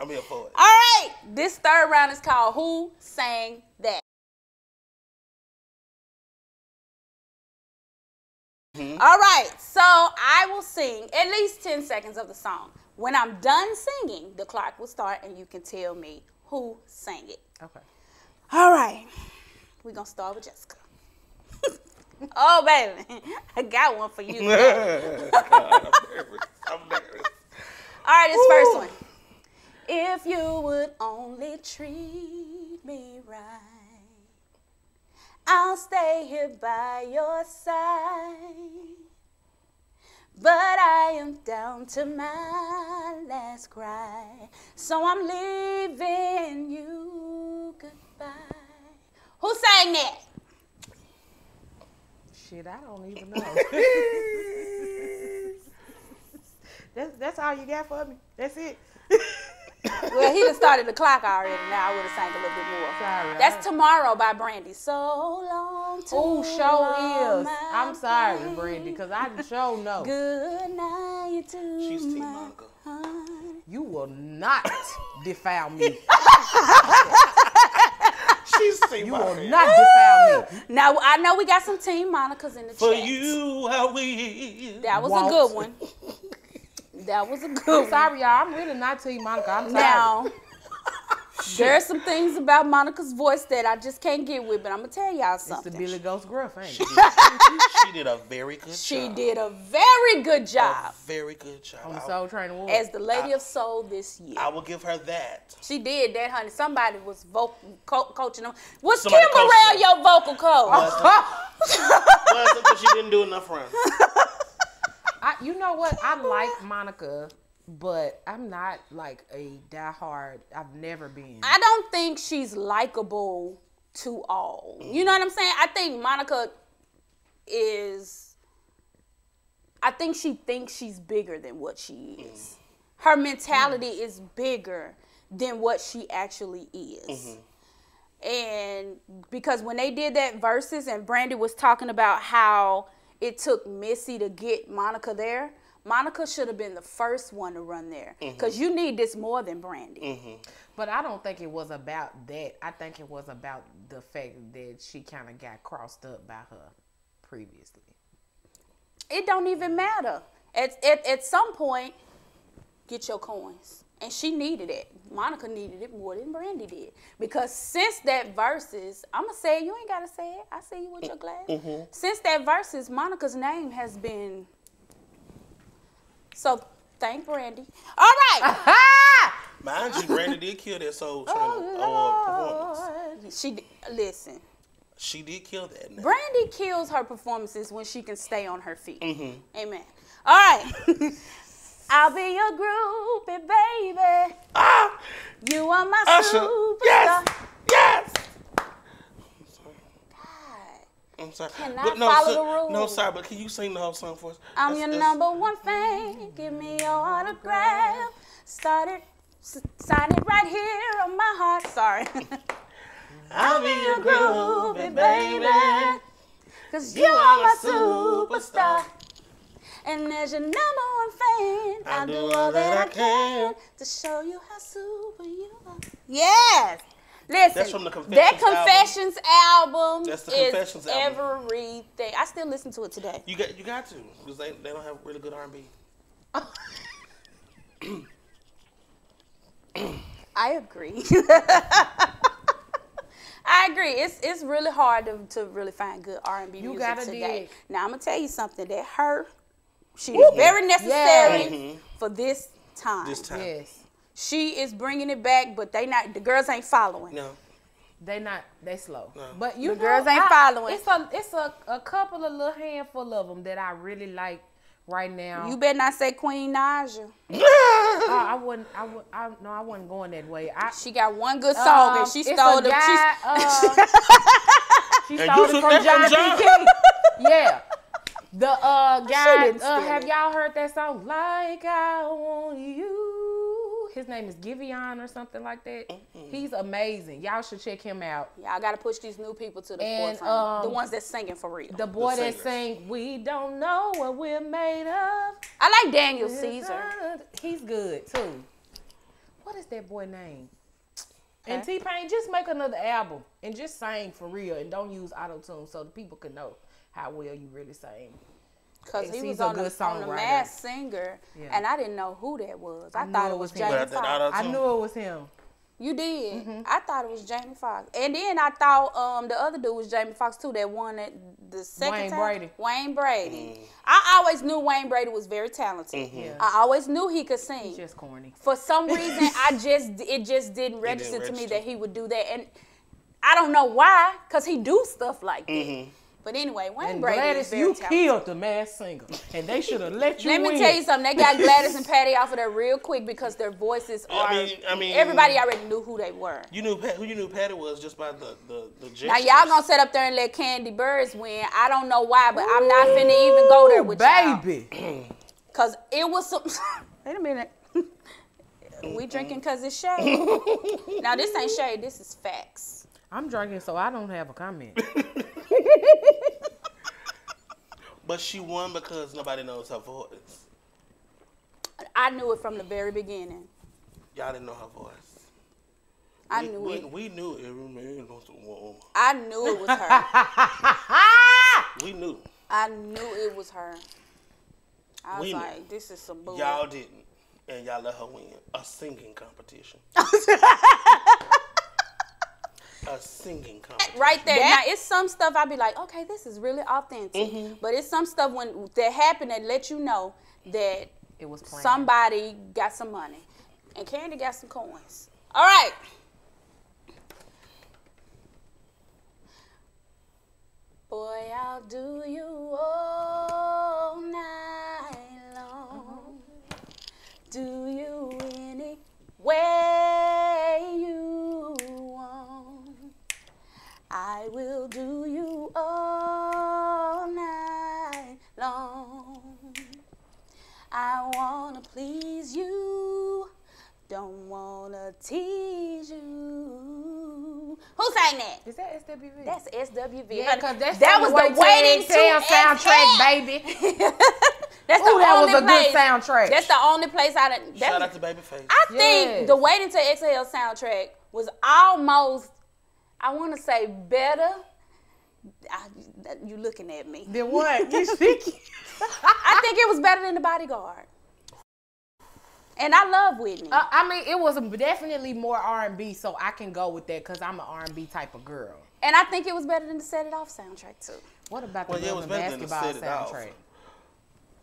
I'm here for it. All right. This third round is called Who Sang Mm-hmm. All right. So I will sing at least 10 seconds of the song. When I'm done singing, the clock will start and you can tell me who sang it. Okay. All right. We're going to start with Jessica. oh, baby. I got one for you. God, I'm. All right, this first one. If you would only treat me right, I'll stay here by your side. But I am down to my last cry, so I'm leaving you goodbye. Who sang that? Shit, I don't even know. that's that's all you got for me. That's it. Well, he done started the clock already. Now I would have sang a little bit more. Sorry. That's Tomorrow by Brandy. So long to Oh, show is. I'm sorry, babe. Brandy, because I show no. Good night to She's Team my Monica. you will not defile me. She's Team You will not defile me. Now I know we got some Team Monica's in the For chat. you, I will. That was Won't. a good one. That was a good I'm one. sorry, y'all. I'm really not Team Monica. I'm sorry. Now, there's some things about Monica's voice that I just can't get with, but I'm gonna tell y'all it's the something. Billy Ghost Gruff, ain't it? she did a very good She job. She did a very good job A very good job. On the I- Soul Train Award. as the Lady of Soul this year. I will give her that. She did that, honey. Somebody was vocal co- coaching them. Was Somebody Kim coached Burrell your vocal coach? Wasn't because she didn't do enough runs. I, you know what? I like Monica, but I'm not like a diehard. I've never been. I don't think she's likable to all. You know what I'm saying? I think Monica is. I think she thinks she's bigger than what she is. Her mentality hmm. is bigger than what she actually is. Mm-hmm. And because when they did that verses and Brandy was talking about how it took Missy to get Monica there, Monica should have been the first one to run there. Mm-hmm. Because you need this more than Brandy. Mm-hmm. But I don't think it was about that. I think it was about the fact that she kind of got crossed up by her previously. It don't even matter. At, at, at some point, get your coins. And she needed it. Monica needed it more than Brandy did. Because since that verses, I'm going to say it, you ain't got to say it. I see you with your glass. Since that verses, Monica's name has been. So Thank Brandy. All right. Mind you, Brandy did kill that Soul Train Oh, uh, performance. she listen. She did kill that. Now. Brandy kills her performances when she can stay on her feet. Mm-hmm. Amen. All right. I'll be your groupie, baby. Ah! You are my Usher. superstar. Yes! Yes! God. I'm sorry. Cannot But no, follow sir- the rules. No, sorry, but can you sing the whole song for us? I'm That's- your that's- number one fan. Give me your autograph. Start it, s- sign it right here on my heart. Sorry. I'll be your groovy baby. Cause you are my superstar. And as your number one fan, I'll do all that I can to show you how super you are. Yes. Listen, That's from the that Confessions album. Album, That's the is Confessions album. everything. I still listen to it today. You got you got to because they, they don't have really good R&B. I agree. I agree. It's it's really hard to, to really find good R and B You music gotta today. dig. Now I'm gonna tell you something. That her, she is very necessary Mhm. for this time. This time, Yes. She is bringing it back, but they not. The girls ain't following. no. They not they slow. No. But you The know, girls ain't I- following. It's a it's a, a couple of little handful of them that I really like right now. You better not say Queen Naija. I, I wouldn't I would I no I wasn't going that way. I She got one good song um, and she stole a the. guy, she, uh, she stole it from that John from P. John. Yeah. The uh guy, uh, have y'all heard that song? Like I want you. His name is Giveon or something like that. He's amazing. Y'all should check him out. Y'all gotta push these new people to the And, forefront. the um, ones that's singing for real. The boy that singers. sang "We Don't Know What We're Made Of." I like Daniel Caesar. He's good too. What is that boy name? And T Pain, just make another album and just sing for real and don't use auto tune so the people can know how well you really sing. Cause Yes, he he's was a on good the, on the songwriter. Masked Singer, Yeah. and I didn't know who that was. I, I thought it it was was. Jamie But Foxx. I knew it was him. You did. Mm-hmm. I thought it was Jamie Foxx, and then I thought um the other dude was Jamie Foxx too. That one at the second Wayne time. Brady. Wayne Brady. I always knew Wayne Brady was very talented. Yeah. I always knew he could sing. He's just corny. For some reason, I just it just didn't register to me that he would do that, and I don't know why, cause he do stuff like that. But anyway, Wayne And Brady is Gladys, very you talented. killed the Masked Singer, and they should have let you Let win. me tell you something. They got Gladys and Patti off of there real quick because their voices are. I mean- I mean- everybody already knew who they were. You knew who you knew Patti was just by the the the gestures. Now y'all gonna sit up there and let Kandi Burruss win. I don't know why, but I'm not finna even go there with y'all. baby. Cause it was some. Wait a minute. we drinking cause it's shade. now this ain't shade. This is facts. I'm drinking, so I don't have a comment. But she won because nobody knows her voice. I knew it from the very beginning. Y'all didn't know her voice. I we, knew we, it. We knew every man wants a woman. I knew it was her. We knew. I knew it was her. I was We knew. like, this is some bull. Y'all didn't. And y'all let her win a singing competition. a singing competition. right there. Now it's some stuff I'd be like, okay, this is really authentic. Mm-hmm. But it's some stuff when that happened that let you know that It was planned. somebody got some money, and Kandi got some coins. All right. Boy, I'll do you all night long. Do you any way you want. I will do you all night long. I wanna please you, don't wanna tease you. Who sang that? Is that SWV? That's SWV. yeah, because that's that was the waiting to Exhale soundtrack, Exhale. baby. That's the Ooh, that was only a good soundtrack. That's the only place I done. Shout out to Babyface. I think Yes. the Waiting to Exhale soundtrack was almost, I want to say, better. I, you looking at me? Then what? You think? I think it was better than The Bodyguard. And I love Whitney. Uh, I mean, it was definitely more R and B, so I can go with that because I'm an R and B type of girl. and I think it was better than the Set It Off soundtrack too. What about the Well, yeah, it was and better than the basketball Set It Off. soundtrack?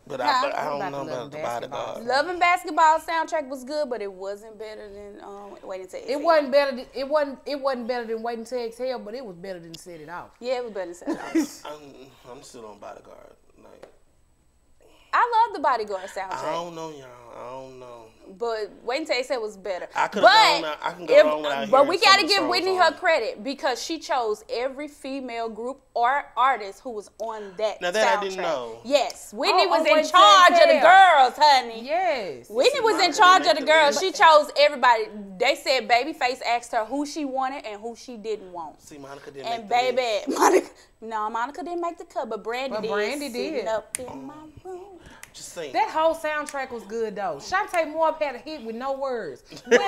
But Huh? I, but I What don't about know the about the basketball? bodyguard. Love and Basketball soundtrack was good, but it wasn't better than um, Waiting to Exhale. It wasn't better. Than, it wasn't. It wasn't better than waiting to exhale, but it was better than set it off. Yeah, it was better than Soundtrack. I'm, I'm still on bodyguard. Like I love the Bodyguard soundtrack. I don't know, y'all. I don't know. But wait Waiting to Exhale was better. I could've but gone out- I can go if- wrong without But hearing we gotta give Whitney her credit because she chose every female group or artist who was on that Now that I didn't know. Yes, Whitney Oh, was on in charge of the girls, honey. Yes. Whitney was in charge of the girls. She chose everybody. They said Babyface asked her who she wanted and who she didn't want. See, Monica didn't And make the list. baby, Monica, no, Monica didn't make the cut, but Brandy But did. Brandy sitting did. Up in my room. Just saying. That whole soundtrack was good though. Chante Moore had a hit with no words. Wait,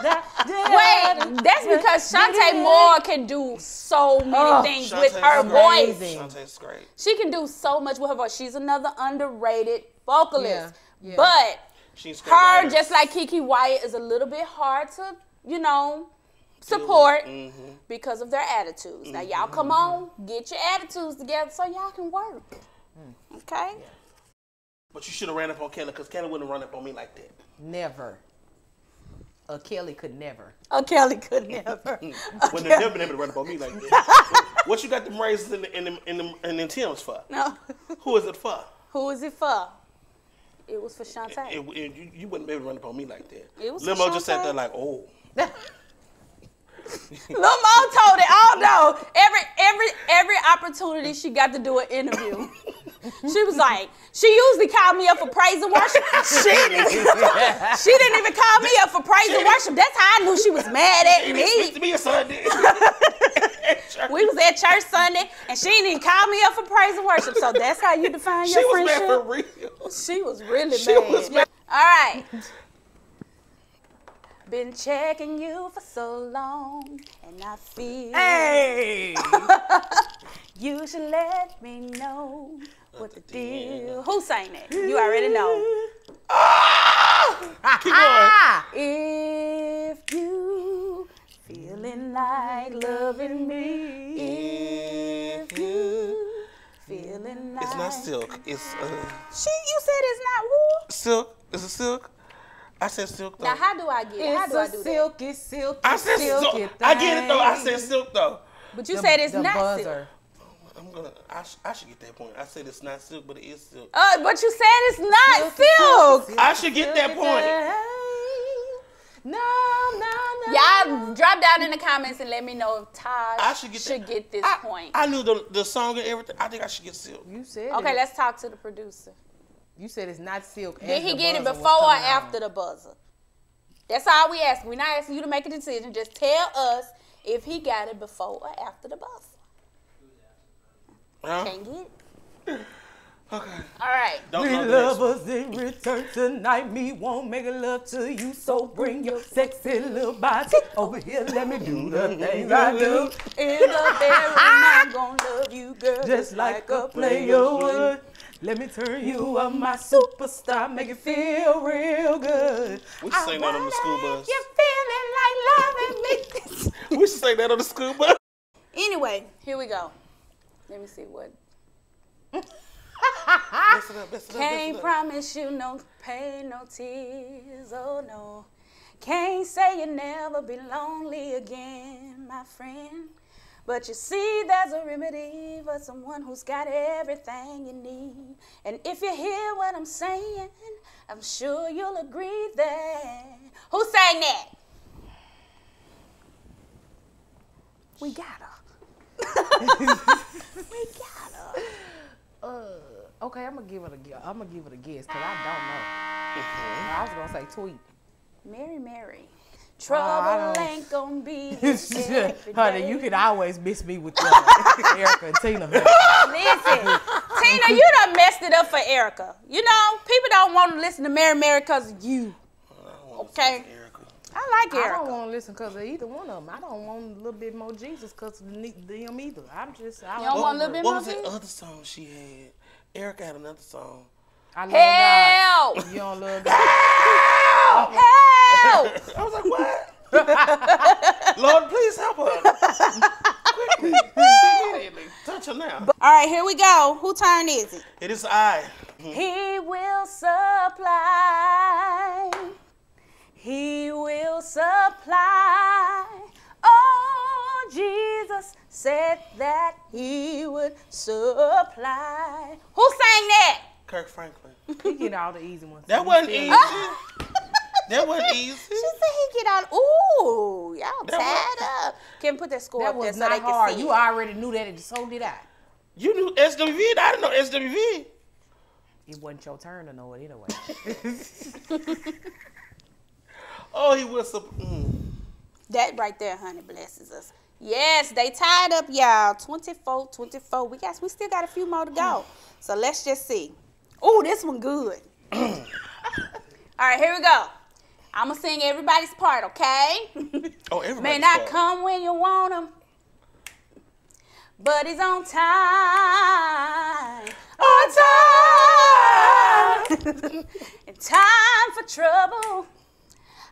Wait, that's because Chante Moore can do so many Oh, things with her great. voice. Amazing. Chante's great. She can do so much with her voice. She's another underrated vocalist. Yeah, yeah. But She's great. her, writer. just like Keke Wyatt, is a little bit hard to, you know, support Mhm. because of their attitudes. Now, y'all come on, get your attitudes together so y'all can work. Okay? But you should have ran up on Kelly because Kelly wouldn't run up on me like that. Never. Uh, Kelly could never. Oh, Kelly could never. When they've never been able to run up on me like that. what you got them raises in the in the in the, in the Tim's for? no. Who is it for? Who is it for? It was for Chante. It, it- you, you wouldn't be able to run up on me like that. It was Lil Mo for just sat there like, oh. Lil Mo told it all though. Every every every opportunity she got to do an interview. She was like, she usually called me up for praise and worship. She didn't, she didn't even call me up for praise and worship. That's how I knew she was mad at He didn't speak me. to me a Sunday. We was at church Sunday and she didn't even call me up for praise and worship. So that's how you define your she your was mad friendship. for real. She was really She mad. was mad. All right. Been checking you for so long, and I feel Hey! you should let me know what the deal. Who sang it? You already know. Keep going. If you feeling like loving me, if you feeling like It's not silk. It's uh, She, you said it's not wool. silk. Is it silk? I said silk though. Now, how do I get? it? How do I a do that? silky, silky, I said silk. silky I get it though. I said silk though. But you The- said it's the not buzzer. silk. I'm gonna. I, sh- I should get that point. I said it's not silk, but it is silk. Uh, but you said it's not Silky, silk. silky, I should get that point. thing. No, no, no. Y'all drop down in the comments and let me know if Taj I should get that. get this I, point. I knew the the song and everything. I think I should get silk. You said okay, it. let's talk to the producer. You said it's not silk. Did as he the get it before or coming on. after the buzzer? That's all we ask. We're not asking you to make a decision. Just tell us if he got it before or after the buzzer. Huh? Can't get it. Okay. All right. Don't We know the next one. lovers in return tonight. Me won't make a love to you, so bring your sexy little body over here. Let me do the things I do, In the bedroom, I'm gonna love you, girl, just like a player would. Let me turn you up, my superstar, make you feel real good. We should sing that on the school bus. you're feeling like loving me. We should sing that on the school bus. Anyway, here we go. Let me see what. Mess it up, mess Can't up. promise you no pain, no tears, oh no. Can't say you'll never be lonely again, my friend. But you see, there's a remedy for someone who's got everything you need. And if you hear what I'm saying, I'm sure you'll agree that. Who sang that? We got her. we got her. Uh, okay, I'm gonna give it a I'm gonna give it a guess because I don't know. I was gonna say tweet. Mary, Mary. I Trouble don't- ain't gonna be here Honey, day. you can always miss me with uh, Erica and Tina. honey. Listen, Tina, you done messed it up for Erica. You know, people don't want to listen to Mary, Mary because of you. Okay. I like Erica. I don't want to listen because of either one of them. I don't want a little bit more Jesus because of ne- them either. I'm just, I You don't want a little bit What more was that other song she had? Erica had another song. I love Help! God. You don't love God. Help! I was like, what? Lord, please help her. Quickly. Immediately. Touch her now. All right, here we go. Who turn is it? It is I. He will supply. He will supply. Oh, Jesus said that he would supply. Who sang that? Kirk Franklin. He get all the easy ones. That wasn't easy. that wasn't easy. She said he get out. Ooh, y'all That tied up. Can we put that score That up there was so not they can hard. see You it? already knew that, and so did I. You knew SWV? and I didn't know SWV. It wasn't your turn to know it anyway. Oh, he was. sup- Mm. That right there, honey, blesses us. Yes, they tied up, y'all. 24, 24. We got we still got a few more to go. So let's just see. Ooh, this one good. All right, here we go. I'm gonna sing everybody's part, okay? Oh, everybody. May not come when you want him, but he's on time. On time. In time for trouble,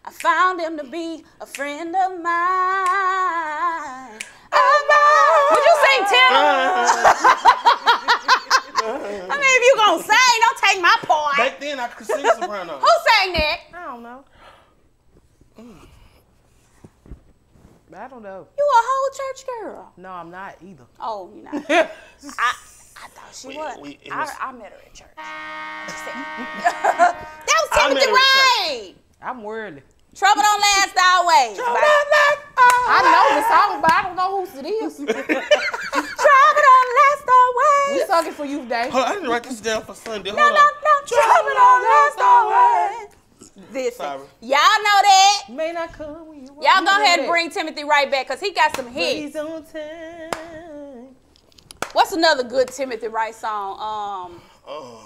I found him to be a friend of mine. Would you sing, Tim? I mean, if you gonna sing, don't take my part. Back then, I could sing soprano. Who sang that? I don't know. Mm. I don't know. You a whole church girl. No, I'm not either. Oh, you not. I, I thought she We- was. we- I, was- I met her at church. She said- that was I met Timothy her at Wright. I'm worldly. Trouble don't last always. I know the song, but I don't know whose it is. Trouble don't we always. sung it for you today. Hold on, I didn't write this down for Sunday. Hold No, no, on. no. Trouble don't last always. Listen, Sorry. y'all know that. May not come when you want. Y'all go ahead and bring Timothy Wright back because he got some hits. He's on time. What's another good Timothy Wright song? Um, Oh.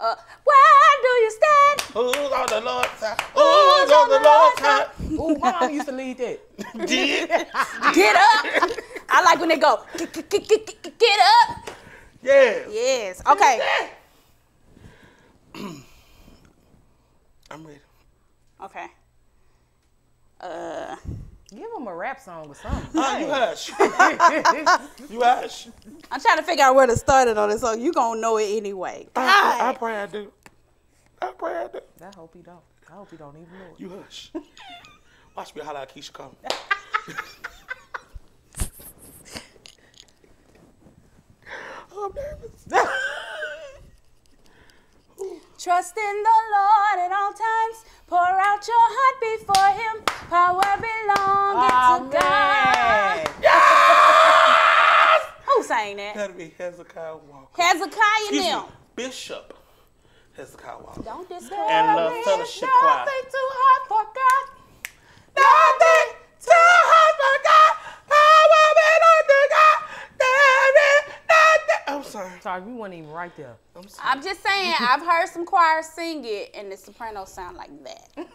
uh, where do you stand? Who's on the Lord's side? Who's on the Lord's side? Ooh, my mom used to lead that. Did? Get up. I like when they go, get, get, get, get, get, get up. Yeah. Yes. Okay. I'm ready. Okay. Uh, Give him a rap song or something. You hush. You hush. I'm trying to figure out where to start it on this song. You gonna know it anyway. I, I God. pray I do. I pray I do. I hope he don't. I hope he don't even know it. You hush. Watch me holler at Keisha come. I'm nervous. Trust in the Lord at all times. Pour out your heart before Him. Power belonging to God. Who sang that? That'll be Hezekiah Walker. Hezekiah Excuse me. Bishop Hezekiah Walker. Don't discourage And uh, me. Fellowship Choir. Nothing too hard for God. Nothing sorry. Sorry, we weren't even right there. I'm sorry. I'm just saying, I've heard some choirs sing it, and the sopranos sound like that.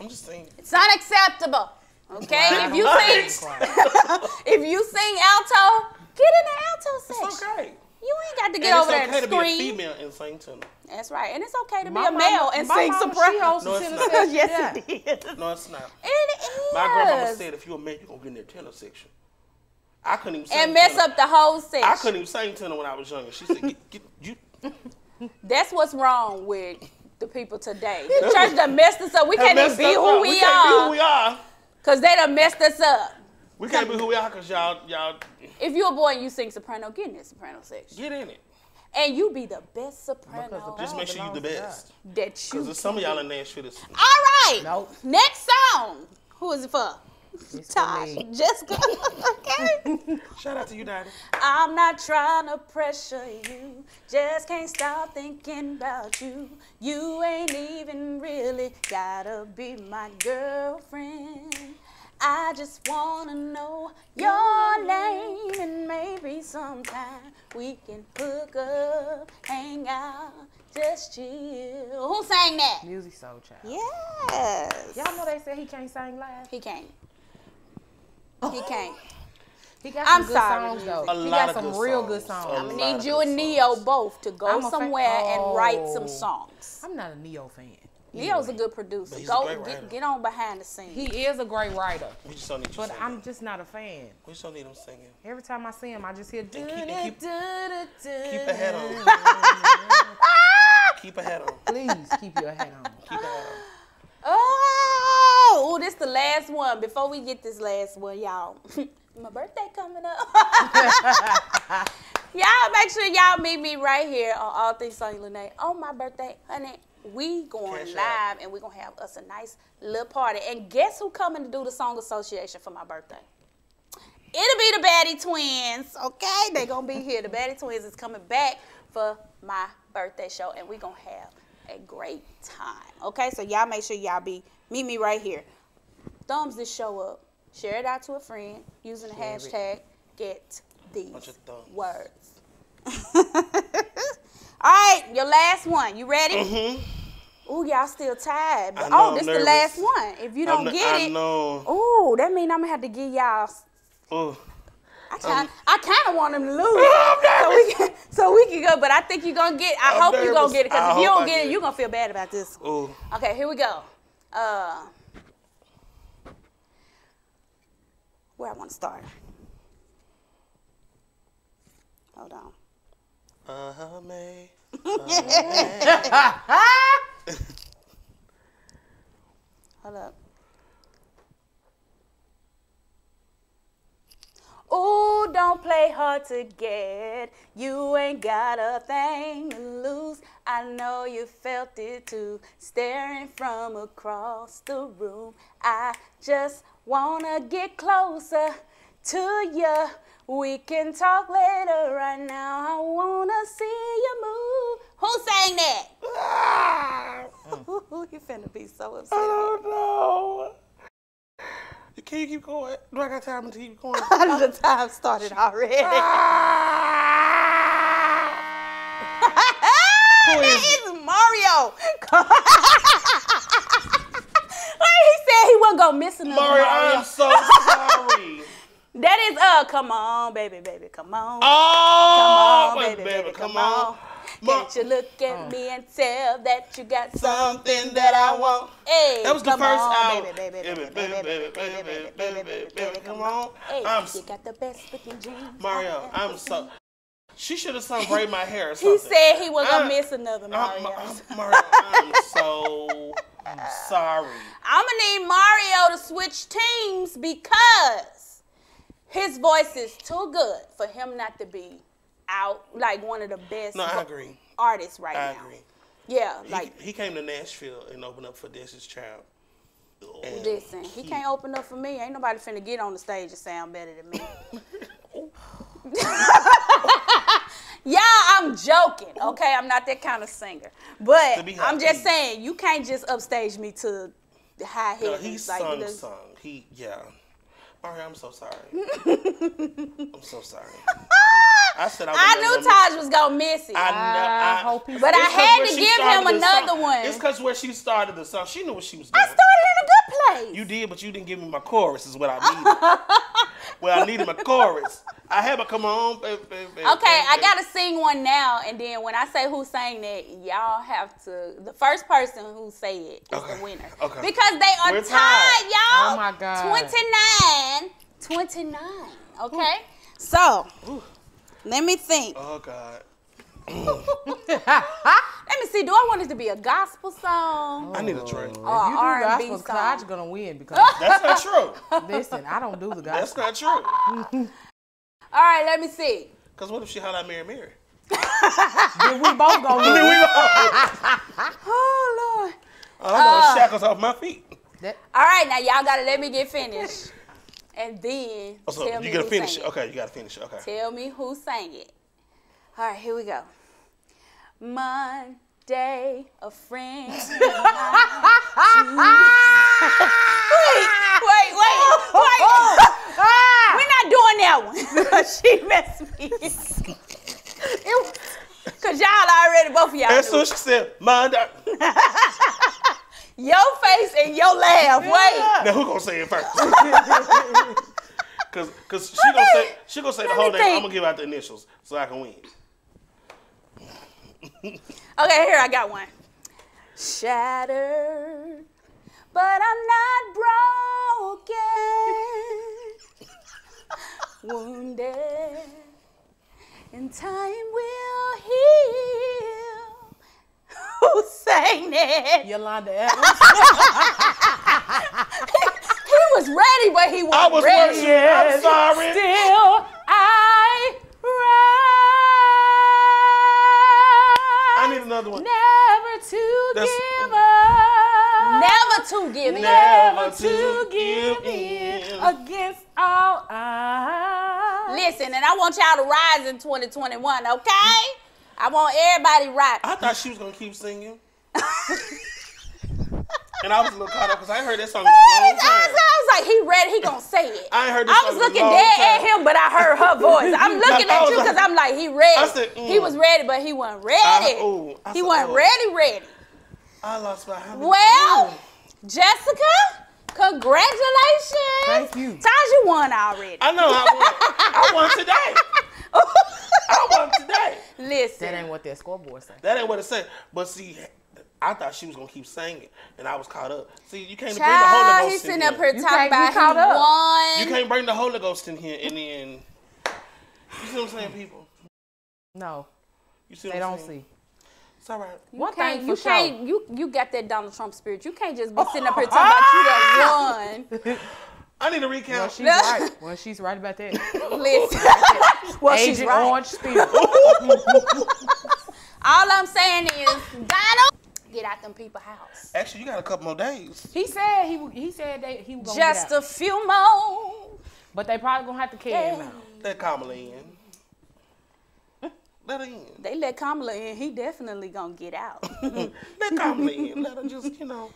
I'm just saying. It's unacceptable. Okay, if you sing, if you sing alto, get in the alto section. It's okay. You ain't got to And get over it's there okay and to be a female and sing tenor. That's right, and it's okay to be My a male and my sing mama, soprano. She hosts No, it's tenor not. section. yes, yeah. it is. No, it's not. It is. My grandmama said if you're a man, you're gonna get in the tenor section. I couldn't even sing and mess tenor. up the whole section. I couldn't even sing tenor when I was younger. She said, get, get, you. That's what's wrong with the people today. The church done messed us up. We can't even messed be us who up. we, can't be who are we are. because they done messed us up. We can't be who we are because y'all, y'all If you a boy and you sing soprano, get in the soprano section. get in it. And you be the best Because the soprano Just make sure you the best. that you Because there's some of y'all in there Nashville that's All right. Nope. Next song. Who is it for? It's for Tosh. me. Jessica. okay. shout out to you, Daddy. I'm not trying to pressure you. Just can't stop thinking about you. You ain't even really gotta be my girlfriend. I just wanna know your name and maybe sometime we can hook up, hang out, just chill. Who sang that? Musiq Soulchild. Yes. Y'all know they said he can't sing live. He can't. He can't. He got I'm some good sorry, songs though. A he lot got of some good real songs. good songs. I'm gonna need you and Ne-Yo songs. both to go I'm fan- somewhere and write some Oh. songs. I'm not a Ne-Yo fan. Ne-Yo's a good producer. Go get, get on behind the scenes. He is a great writer, We just don't need you but singing. I'm just not a fan. we just don't need him singing. Every time I see him, I just hear. keep- and keep- Keep Keep a hat on. Keep a hat on. Please keep your hat on. Keep a hat on. Oh, Oh, ooh, this the last one. Before we get this last one, y'all. My birthday coming up. y'all make sure y'all meet me right here on All Things Saunya Liné on my birthday, honey. We going Cash live out. and we gonna have us a nice little party. And guess who coming to do the song association for my birthday? It'll be the Baddie Twins, okay? They gonna be here. The Baddie Twins is coming back for my birthday show, and we gonna have a great time, okay? So y'all make sure y'all be meet me right here. Thumbs this show up, share it out to a friend using the Share it. hashtag Get These Bunch of thumbs. Words. All right, your last one. You ready? Mm-hmm. Ooh, y'all still tired. But, know, oh, I'm this the last one. If you don't I kn- get I it, know. ooh, that mean I'm gonna have to give y'all Oh. I kind, I kind of want him to lose, so we can, so we can go. But I think you're gonna get. I I'm hope you're gonna get it because if you don't I get it, it. you're gonna feel bad about this. Oh. Okay, here we go. Uh, where I want to start? Hold on. Uh, May. Hold up. Ooh, don't play hard to get. You ain't got a thing to lose. I know you felt it too. Staring from across the room. I just wanna get closer to you. We can talk later. Right now, I wanna see you move. Who sang that? Ah, Ooh, you finna be so upset. I don't know. Can you keep going? Do I got time to keep going? the time started already. Who that is it? Mario. Wait, he said he wasn't gonna miss another Mario, Mario. I'm so sorry. That is uh, come on, baby, baby, come on. Oh, come on, baby, baby, come, on. Ma- can't you look at oh. me and tell that you got something that I want? Hey, that was the first on, album. Baby, baby, baby, baby, baby, baby, baby, baby, come on. Hey, I'm, you got the best looking dreams. Mario, I'm so. She should have some "Braid My Hair" or something. he said he was gonna I, miss another Mario. I'm, I'm, Mario, I'm so sorry. I'm gonna need Mario to switch teams because his voice is too good for him not to be out like one of the best No, I agree. artists right I now. agree. Yeah, He, like he came to Nashville and opened up for Destiny's Child. And listen, he can't open up for me. Ain't nobody finna get on the stage and sound better than me. Yeah, I'm joking. Okay, I'm not that kind of singer. But I'm just saying, you can't just upstage me to the high No, heavens. he like, sung the- song. He yeah. Mario, I'm so sorry. I'm so sorry. I said I, was I knew Taj was gonna miss it. I, know. I, I hope he- But I had to give him another song- one. It's because where she started the song, she knew what she was doing. I started in a good place. You did, but you didn't give me my chorus. Is what I needed. well, I needed my chorus. I had my come on, baby, baby, baby, Okay, I gotta sing one now, and then when I say who sang that, y'all have to. The first person who say it is Okay, the winner. okay. Because they are We're tied, tied. y'all. Oh my God. 29, 29. Okay, so let me think. Oh God, Let me see. Do I want it to be a gospel song I need a drink. or If you do R and B gospel, song? Taj gonna win because That's not true. listen, I don't do the That's not true. All right, let me see. Cause what if she holler at Mary Mary? Then we both gonna I mean, win. we go. Oh Lord. Oh, I'm gonna uh, shackles off my feet. That- All right, now y'all gotta let me get finished, and then Oh, so tell me gotta who finish sang it. Okay, you gotta finish it. Okay. Tell me who sang it. All right, here we go. Monday, a friend. wait, wait, wait, wait. We're not doing that one she messed me. Because y'all already, both of y'all. That's knew. what she said. Out. Your face and your laugh. Wait. Now who gonna say it first? Cause, cause she gonna say she gonna say the whole me name. I'm gonna give out the initials so I can win. Okay, here I got one. shattered, but I'm not broken. Wounded, and time will heal. Who sang that? Yolanda Adams. He was ready, but he wasn't I was ready. worshiping. I'm sorry. Still I rise. I need another one. Never to That's- give up. Never to give in. Never to give in. against all odds. Listen, and I want y'all to rise in 2021, okay? I want everybody right. I thought she was gonna keep singing. and I was a little caught up because I ain't heard that song in a I long was, time. I was like, he ready, he gonna say it. I ain't heard this I song was in a looking dead time. at him, but I heard her voice. I'm looking I at you because like- I'm like, he read. I said, He mm. was ready, but he wasn't ready. I- ooh, I he said, wasn't ooh. ready, ready. I lost my habit. Well, Jessica, congratulations. Thank you. Taja won already. I know. I won, I won today. I won today. Listen. That ain't what that scoreboard say. That ain't what it said. But see, I thought she was gonna keep singing, and I was caught up. See, you can't bring the Child, Holy he's Ghost in sitting up here. here You talking can't about get caught he up. won. You can't bring the Holy Ghost in here, and then you see what I'm saying, people. No, You see they I'm don't saying? see. It's all right. You One can't, thing you for sure. can't, you you got that Donald Trump spirit. You can't just be sitting up here talking about you that won. I need a recount. Well, recount. she's right. Well, she's right about that. Listen, well she's Agent right. Orange Spirit. All I'm saying is, Donald, oh, get out them people house. Actually, you got a couple more days. He said he he said they, he was gonna Just get out. a few more. but they probably gonna have to carry him out. Let Kamala in. Let her in. They let Kamala in. He definitely gonna get out. Let Kamala in. Let her just, you know,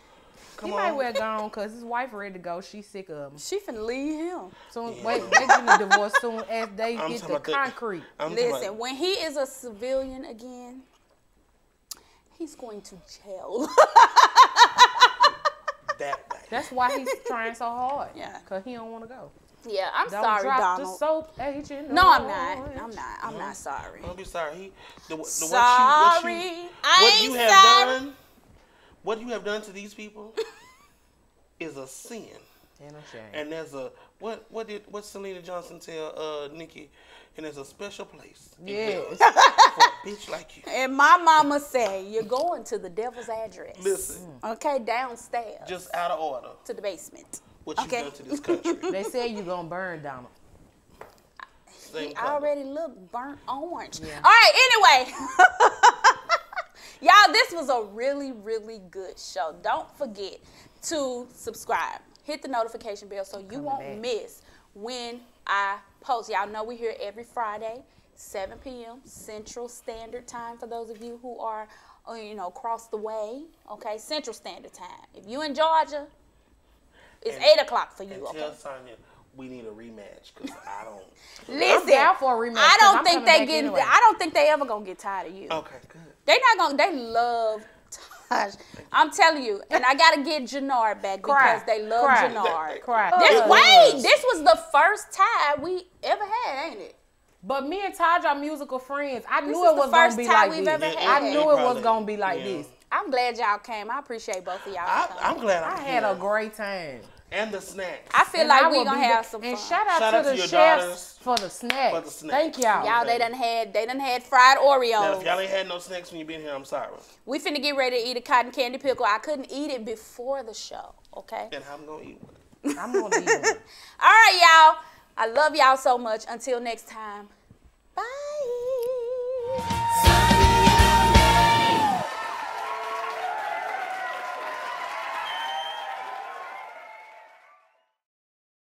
come He on. might well gone because his wife ready to go. She's sick of him. she finna leave him. Soon, wait, they getting a divorce soon as they I'm get talking the concrete. I'm Listen, about- when he is a civilian again, he's going to jail. that way. That's why he's trying so hard. Yeah. Cause he don't want to go. yeah, I'm Don't sorry, drop the Donald. soap, agent. No, I'm not. I'm not. I'm not sorry. Don't be sorry. He, the, the, Sorry, What you, what you, I what ain't you have sorry. done, what you have done to these people, is a sin. Ain't no shame. And there's a what? What did what Selena Johnson tell uh Nikki? And there's a special place. Yes. for a bitch like you. And my mama say you're going to the devil's address. Listen, Okay, downstairs just out of order. to the basement. What Okay. you done to this country? they say you're gonna burn Donald. Same I color. already look burnt orange. Yeah. All right, anyway. Y'all, this was a really, really good show. Don't forget to subscribe. Hit the notification bell so you won't back. miss when I post. Y'all know we're here every Friday, 7 p.m. Central Standard Time for those of you who are, uh, you know, across the way. Okay, Central Standard Time. If you in Georgia, it's And- 8 o'clock for you. And Okay. tell Saunya we need a rematch because I don't. Listen, down for a rematch, I 'cause don't think they get. anyway. I don't think they ever gonna get tired of you. Okay, good. They not gonna. They love Taj. I'm telling you, and I gotta get Jannard back Cry. because they love Cry. Jannard. Cry. This It wait, was. this was the first tie we ever had, ain't it? But me and Taj are musical friends. I This knew it was gonna first be like we've this. ever had. I knew it was gonna be like yeah. this. I'm glad y'all came. I appreciate both of y'all. I, I'm glad I'm I had a great time. And the snacks. I feel And like I we will gonna have the- some And fun. shout out Shout to out to the your chefs daughters for the snacks. for the snacks. Thank y'all. Y'all, they done had. They done had fried Oreos. Now, if y'all ain't had no snacks when you been here, I'm sorry. we finna get ready to eat a cotton candy pickle. I couldn't eat it before the show. Okay. And I'm gonna eat one. I'm gonna eat one. All right, y'all. I love y'all so much. Until next time,